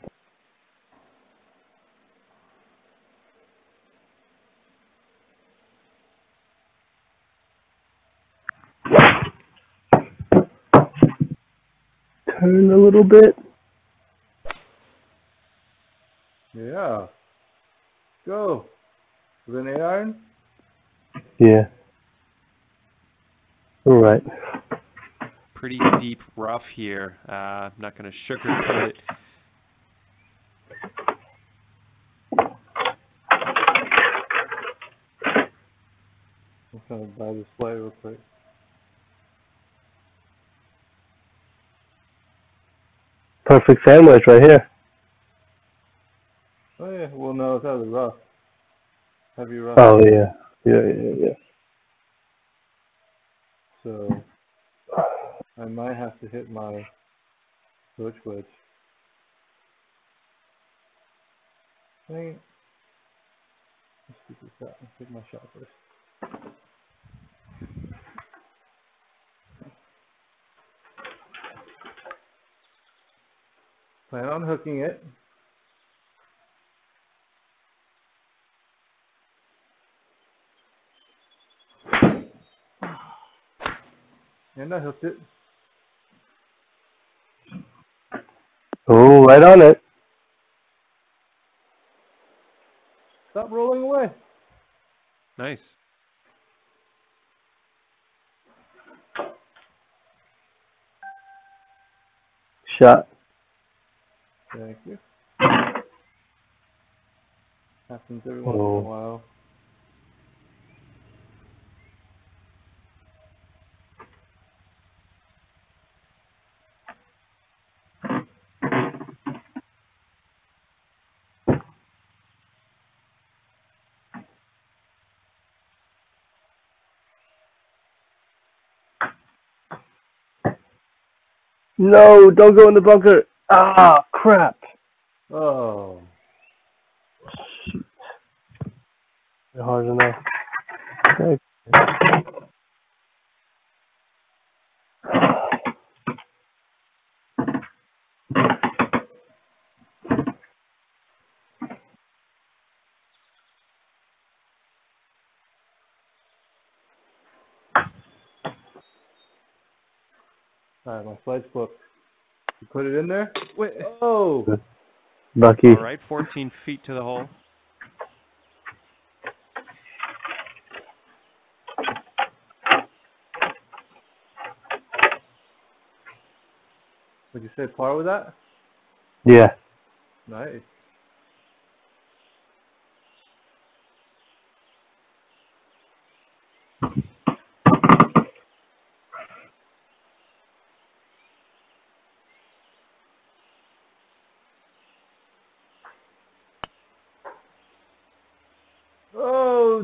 Turn a little bit. Yeah. Go. With an iron? Yeah. Alright. Pretty deep rough here. Uh, I'm not going to sugarcoat it. What gonna buy this flight real quick. Perfect sand wedge right here. Oh yeah, well no, it's out of the rough. Heavy rough. Oh yeah, yeah, yeah, yeah. So I might have to hit my switch wedge. Dang. Let's out. Let's take my shot first. Plan on hooking it. And I hooked it. Oh, right on it. Stop rolling away. Nice. Shot. Thank you. Happens every once in Oh. a while. No, don't go in the bunker. Ah, crap. Oh. Hard enough. Okay. Alright, my flight's booked. You put it in there? Wait. Oh! Bucky. All right, 14 feet to the hole. Would you say par with that? Yeah. Nice.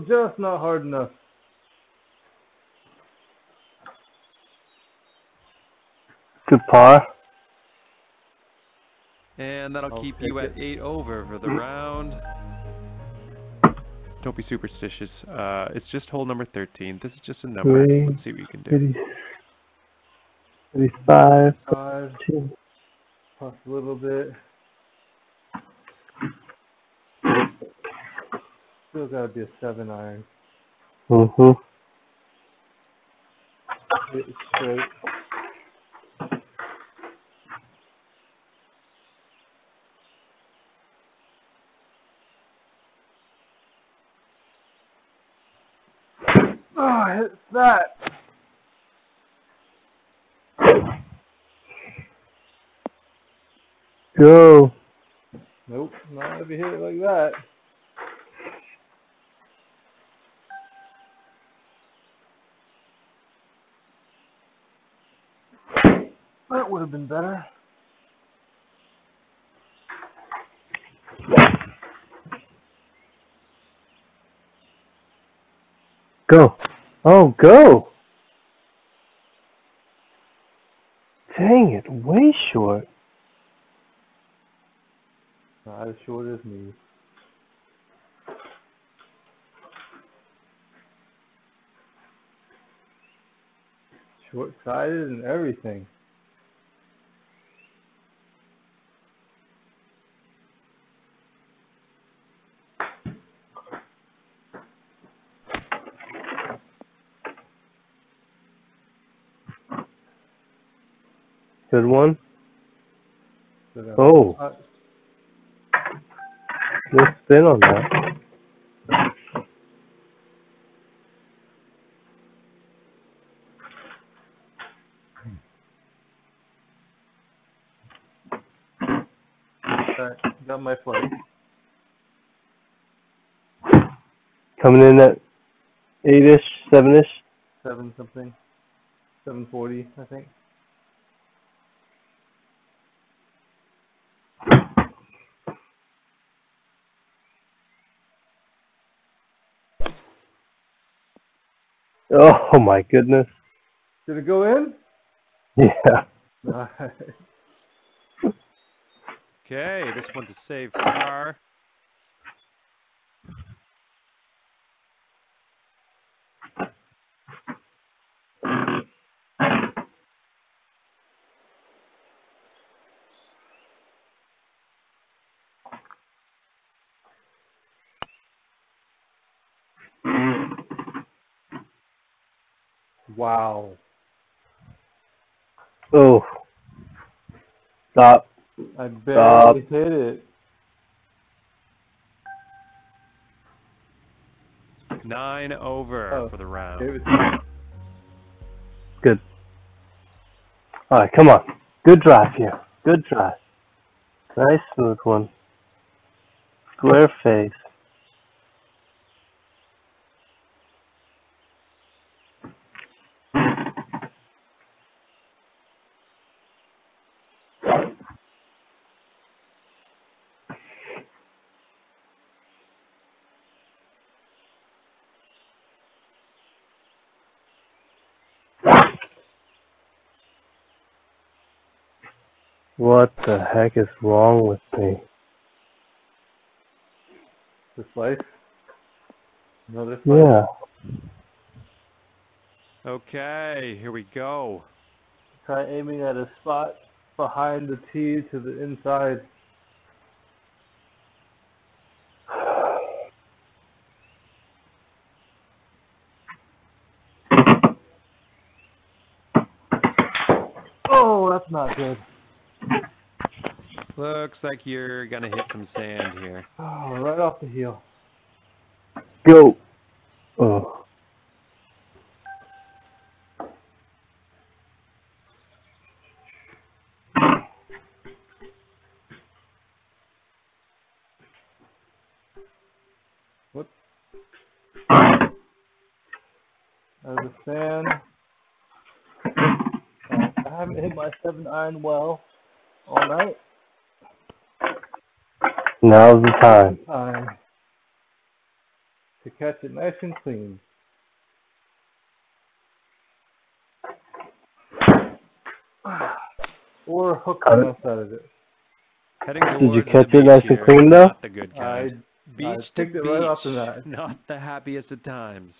Just not hard enough. Good par. And that'll I'll keep you take at 8 over for the round. Don't be superstitious. Uh, it's just hole number 13. This is just a number. Three, Let's see what you can do. 30, 35, plus a little bit. Still gotta be a seven iron. Mm-hmm. Hit it straight. Oh, I hit that. Go. Nope, not if you hit it like that. That would have been better. Go. Oh, go. Dang it, way short. Not as short as me. Short-sighted and everything. Good one. Uh, Oh. uh, Good spin on that. Alright, got my flight. Coming in at eight-ish, seven-ish. seven something, seven forty, I think. Oh my goodness. Did it go in? Yeah. Nice. Okay, this one's a save par. Wow. Oh. Stop. I barely hit it. Nine over Oh, for the round. Gave Good. Alright, come on. Good drive here. Good drive. Nice smooth one. Square face. What the heck is wrong with me? the slice. Another slice. Yeah. Okay, here we go. Try aiming at a spot behind the tee to the inside. Oh, that's not good. Looks like you're gonna hit some sand here. Oh, right off the heel. Go. Uh. Oh. There's a sand. I haven't hit my seven iron well all night. Now's the time. Time to catch it nice and clean. Or hook the Uh, mess out of it. Heading Did you catch it beach nice and clean though? Not the good I, kind. I beach to picked it right off the beach, net. not the happiest of times.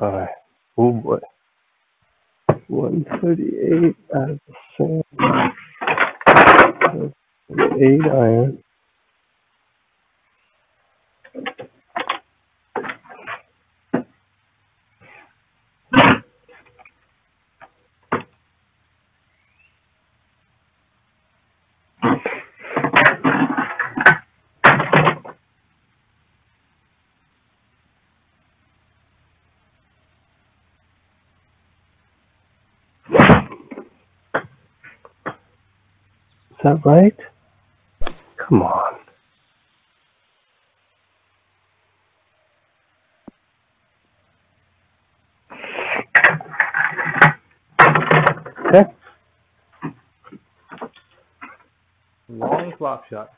Alright. Oh boy. 138 out of the sand. 8 iron. Is that right? Come on. Okay. Long flop shot.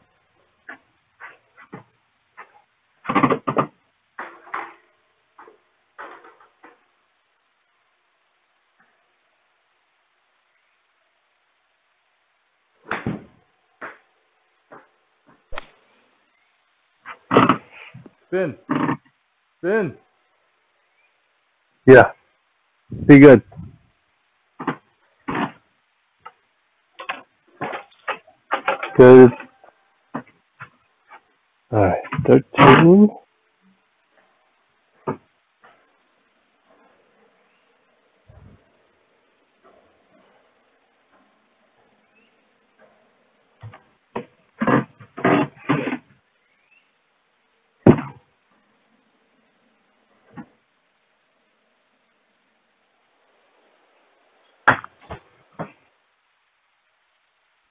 Spin. Spin. Yeah. Be good. Good. Alright, 13.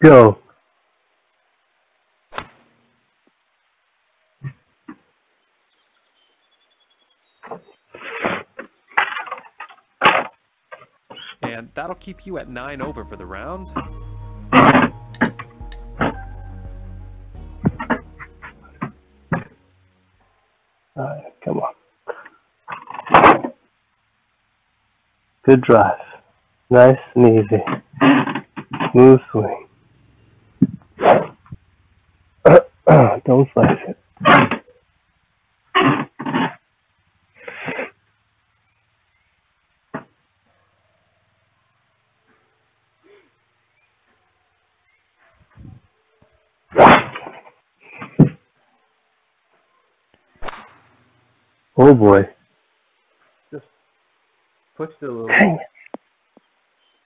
Go. And that'll keep you at 9 over for the round. Come on. Good drive. Nice and easy. Smooth swing. Don't slice it. Oh boy. Pushed it a little. Dang.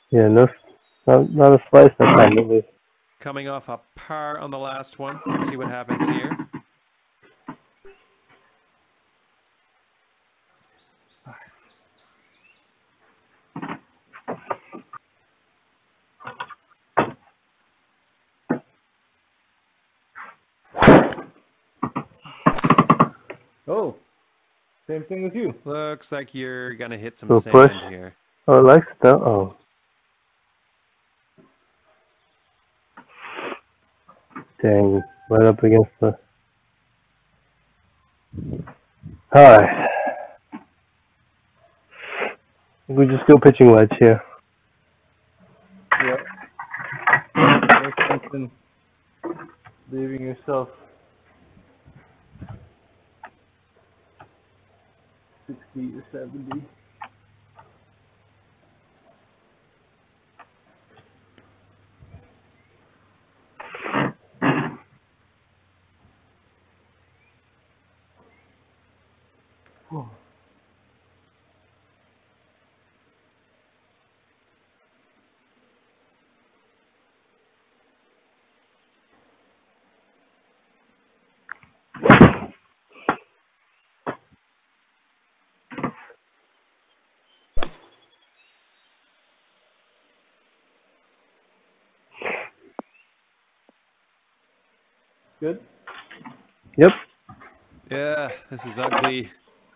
Yeah, no, not, not a slice that time. Coming off a par on the last one. Let's see what happens here. Oh, same thing with you. Looks like you're gonna hit some Little sand push. here. Oh, it likes it though. Oh. Dang, right up against the... Alright. We just go pitching wedge here. Yep. Leaving yourself sixty or seventy. Good. Yep. Yeah, this is ugly.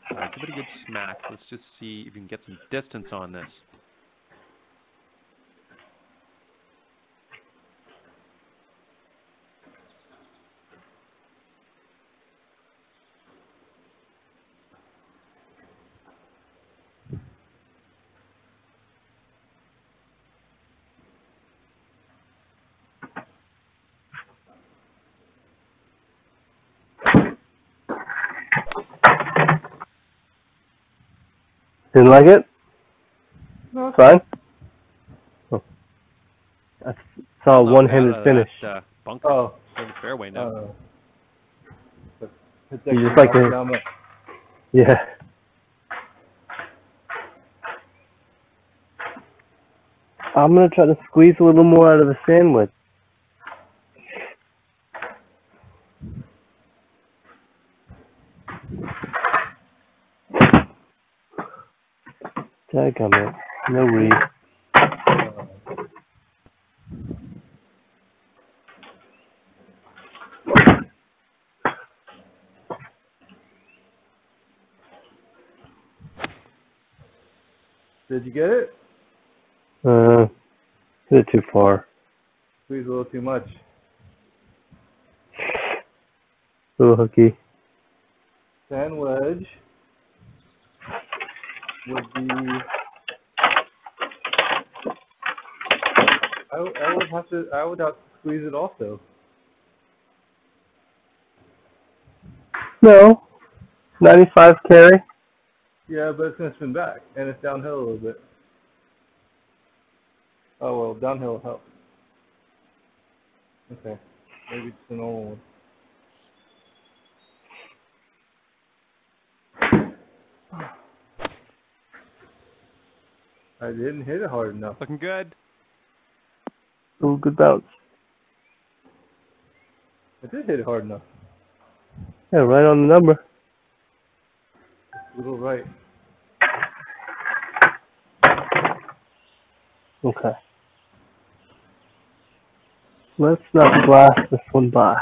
Give it a good smack. Let's just see if you can get some distance on this. Didn't like it? No. Fine? Oh. I saw a Not one-handed bad out of finish. that, uh, bunker Oh, in the fairway now. uh, but You just like ball to- down the- Yeah. I'm gonna try to squeeze a little more out of the sand wedge. Dadgummit. No read. Did you get it? Uh, hit it too far. Squeeze a little too much. A little hooky. Sand wedge would be. I, would- I would have to. I would have to squeeze it also. No. 95 carry. Yeah, but it's gonna spin back, and it's downhill a little bit. Oh well, downhill will help. Okay, maybe it's an normal one. I didn't hit it hard enough. Looking good. Ooh, good bounce. I did hit it hard enough. Yeah, right on the number. Little right. Okay. Let's not blast this one by.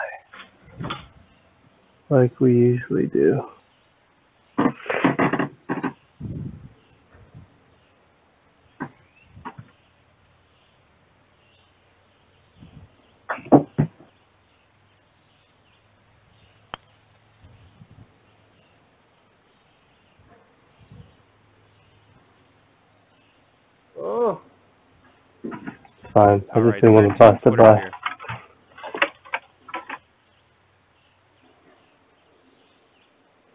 Like we usually do. Fine. I All just right, didn't want to 19 it by.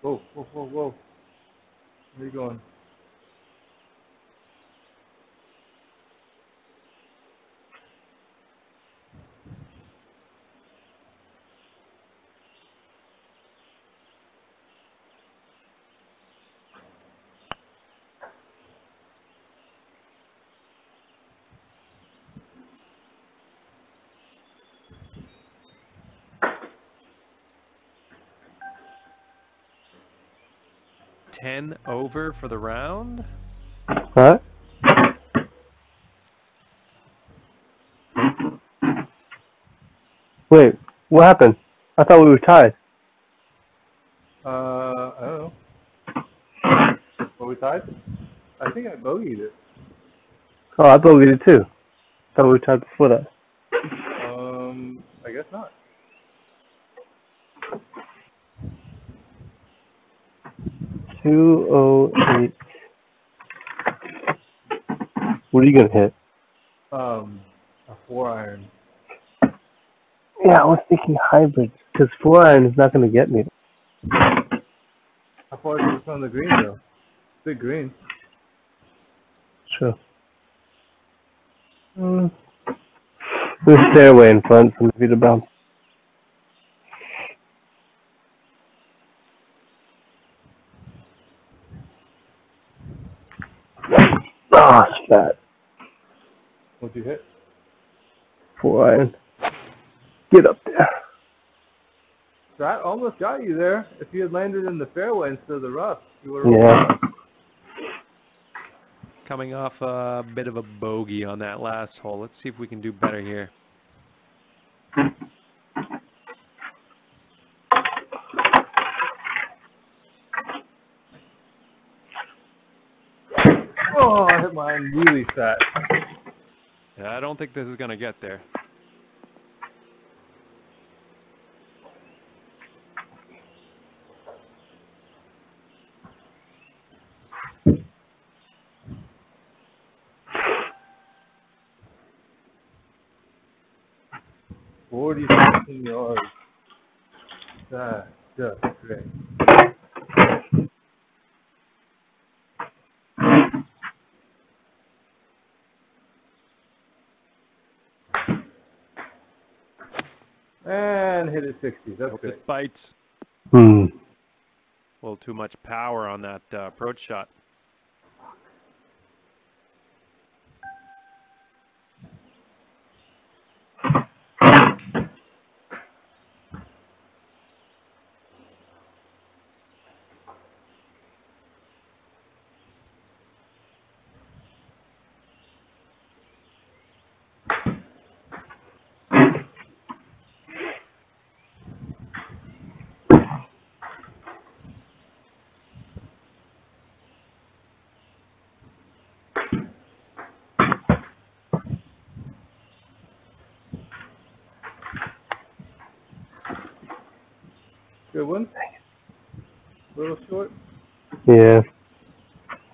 Whoa, whoa, whoa, whoa. Where you going? Ten over for the round. Huh? Wait, what happened? I thought we were tied. Uh, I don't know. What we tied? I think I bogeyed it. Oh, I thought it too. thought we were tied before that. Um, I guess not. Two oh eight. What are you gonna hit? Um, a four iron. Yeah, I was thinking hybrid because four iron is not gonna get me. How far is it from the green though? Big green. Sure. Mm. There's a stairway in front for me to bounce. Ah, it's fat. What'd you hit? Four iron. Get up there. That almost got you there. If you had landed in the fairway instead of the rough, you would have. Yeah. Coming off a bit of a bogey on that last hole. Let's see if we can do better here. Mine really fat. I don't think this is going to get there. Forty something yards. That's just great. And hit it 60. That's Hope great. this bites. Hmm. A little too much power on that uh, approach shot. Good one. A Little short. Yeah.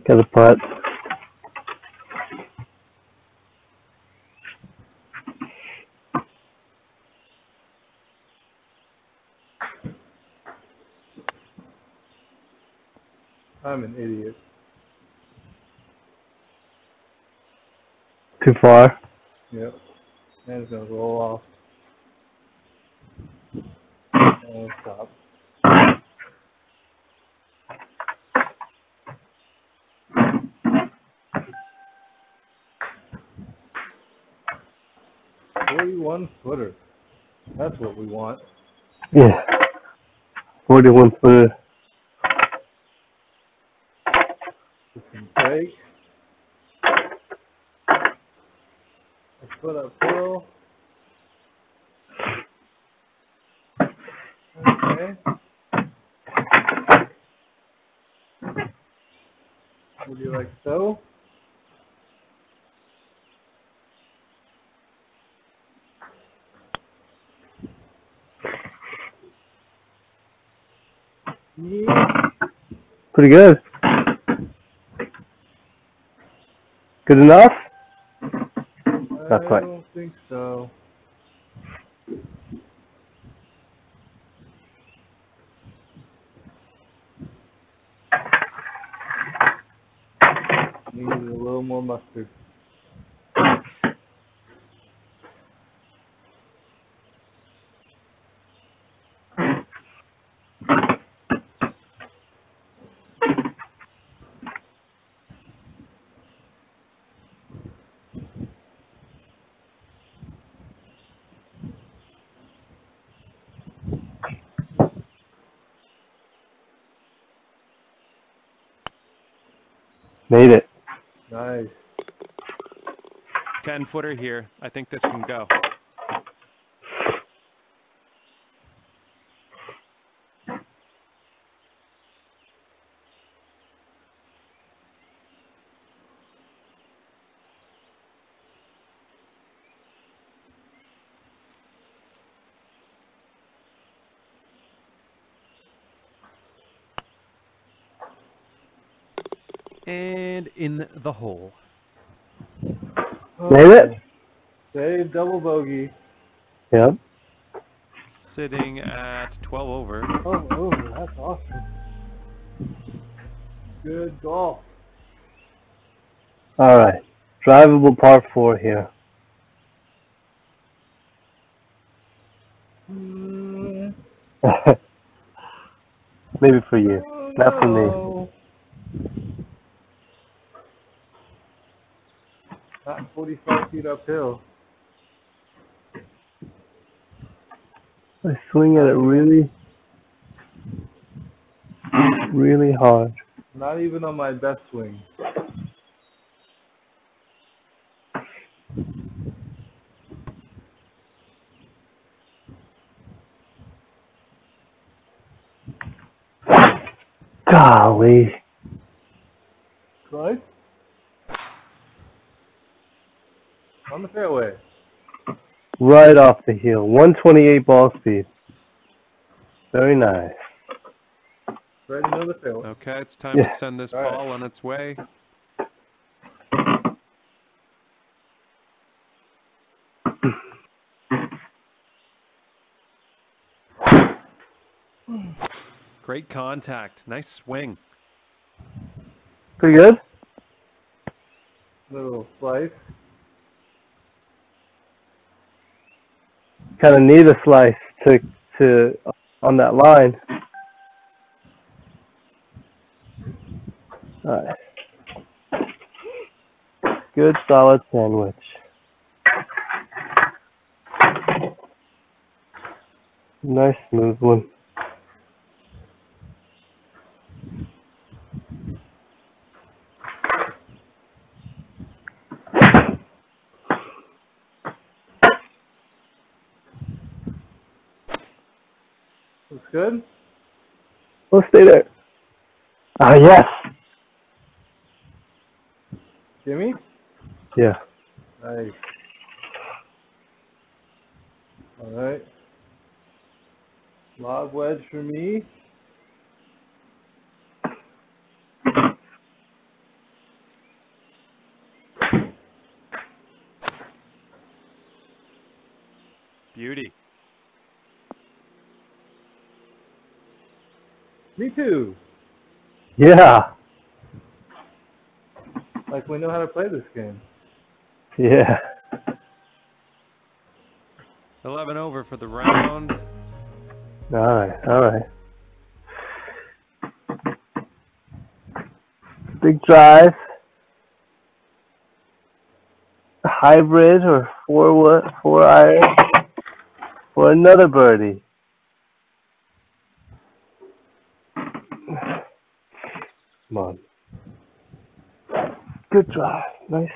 Got a putt. I'm an idiot. Too far. Yep. And it's gonna roll off. And stop. Forty-one footer. That's what want. Yeah. 41 footer. With some break. A foot uphill. Okay. Would you like so? Yeah. Pretty good. Good enough? Not quite. Well, think so. Needed a little more mustard. Made it. Nice. 10 footer here. I think this can go. And in the hole. Made it? Save double bogey. Yep. Sitting at 12 over. Oh, oh, that's awesome. Good golf. All right. Drivable par four here. Mm, Maybe for you. Not for me. no. Not 45 feet uphill. I swing at it really, really hard. Not even on my best swing. Golly. Right? On the fairway. Right off the heel. 128 ball speed. Very nice. Right into the fairway. Okay, it's time Yeah. to send this All right. ball on its way. Great contact. Nice swing. Pretty good? Little slice. Kind of need a slice to, to, on that line. Alright. Good solid sand wedge. Nice smooth one. Good. We'll stay there. Ah, yes. Jimmy? Yeah. Nice. Alright. Lob wedge for me. Beauty. Me too. Yeah. Like we know how to play this game. Yeah. 11 over for the round. Alright, alright. Big drive. Hybrid or four what four iron for another birdie. Come on. Good drive. Nice.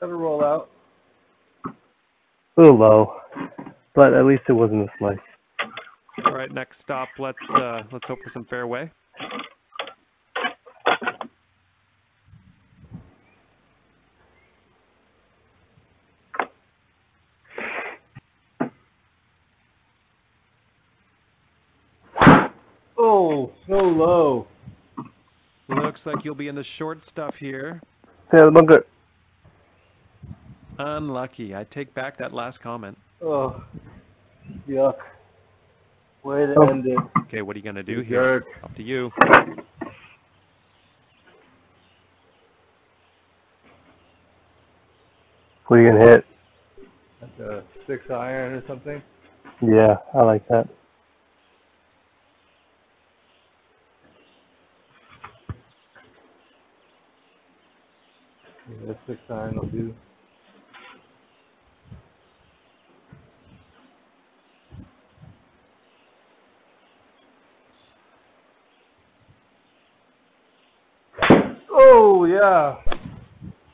Gotta roll out. A little low, but at least it wasn't a slice right, next stop. Let's uh, let's hope for some fairway. Oh, so low. Looks like you'll be in the short stuff here. Yeah, the bunker. Unlucky. I take back that last comment. Oh, yuck. Way to Oh. end it. Okay, what are you gonna do here? jerk. Up to you. What are you gonna hit? Like a six iron or something. Yeah, I like that. Yeah, six iron will do. Oh yeah,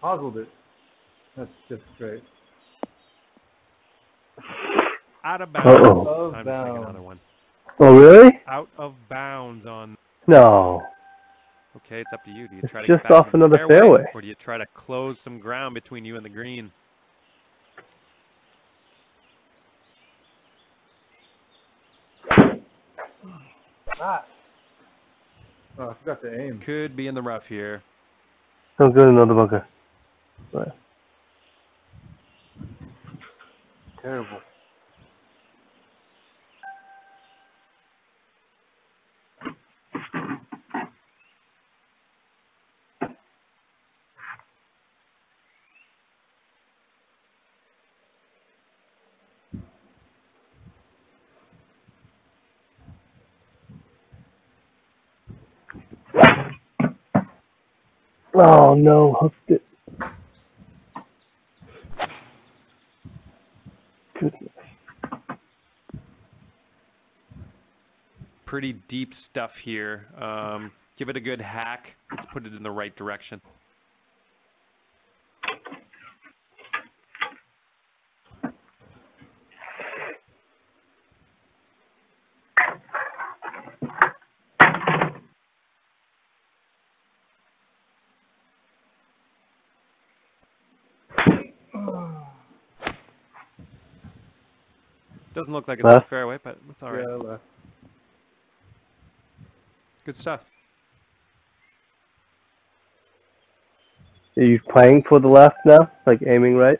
hoggled it. That's just great. Out of bounds. Uh-oh. Of Time to take another one. Oh, really? Out of bounds on. No. Okay, it's up to you. Do you It's try to just off another fairway. or do you try to close some ground between you and the green? Ah. Oh, I forgot to aim. Could be in the rough here. Don't go to another bunker. Right. Terrible. Oh no, hooked it. Pretty deep stuff here. Um, give it a good hack. Let's put it in the right direction. Doesn't look like it's a Left? fairway, but it's all right. Yeah. Good stuff. Are you playing for the left now? Like aiming right?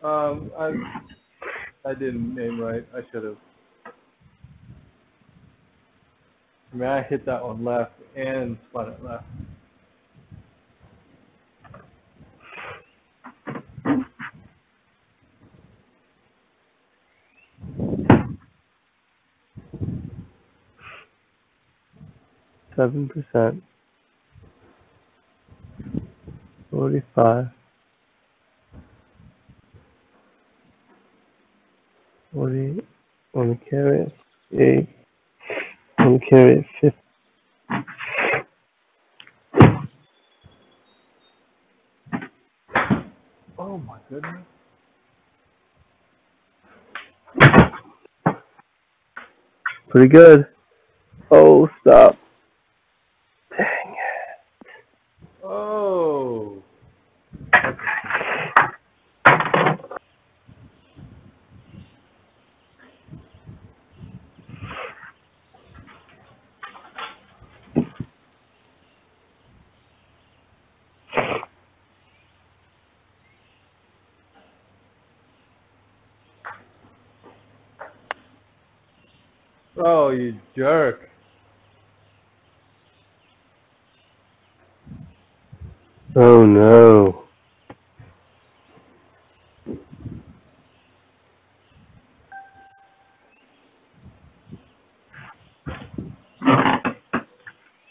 Um, I I didn't aim right. I should have. I mean, I hit that one left and spun it left. Seven percent. Forty-five. Forty. On the carry it. Eight. On carry. Fifty. Oh my goodness. Pretty good. Oh. Oh, you jerk. Oh no.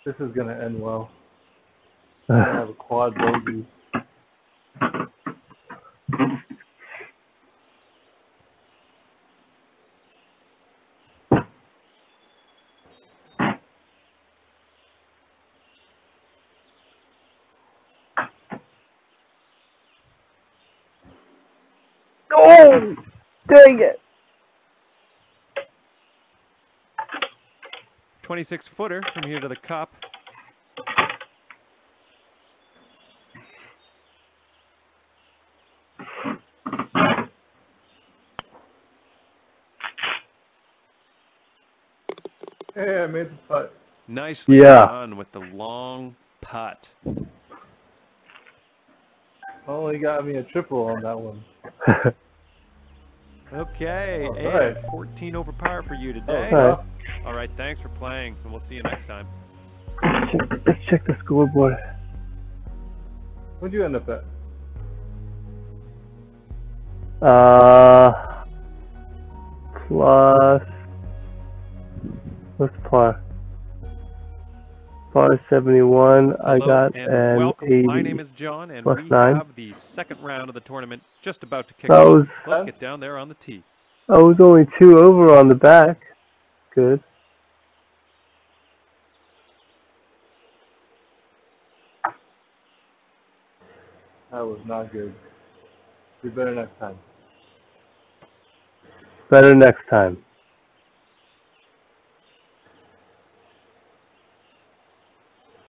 This is going to end well. I have a quad bogey. Oh! Dang it! 26 footer from here to the cup. Hey, I made the putt. Nicely Yeah. done with the long putt. Only got me a triple on that one. Okay, right. 14 over par for you today. All right. All right, thanks for playing, and we'll see you next time. Check- Let's check the scoreboard. What'd you end up at? Uh, plus, what's par? Par is 71. I got and an welcome. 80. My name is John, and plus we nine. have the second round of the tournament just about to kick That off. was, Let's get down there on the tee. I was only two over on the back. Good. That was not good. Do better next time. Better next time.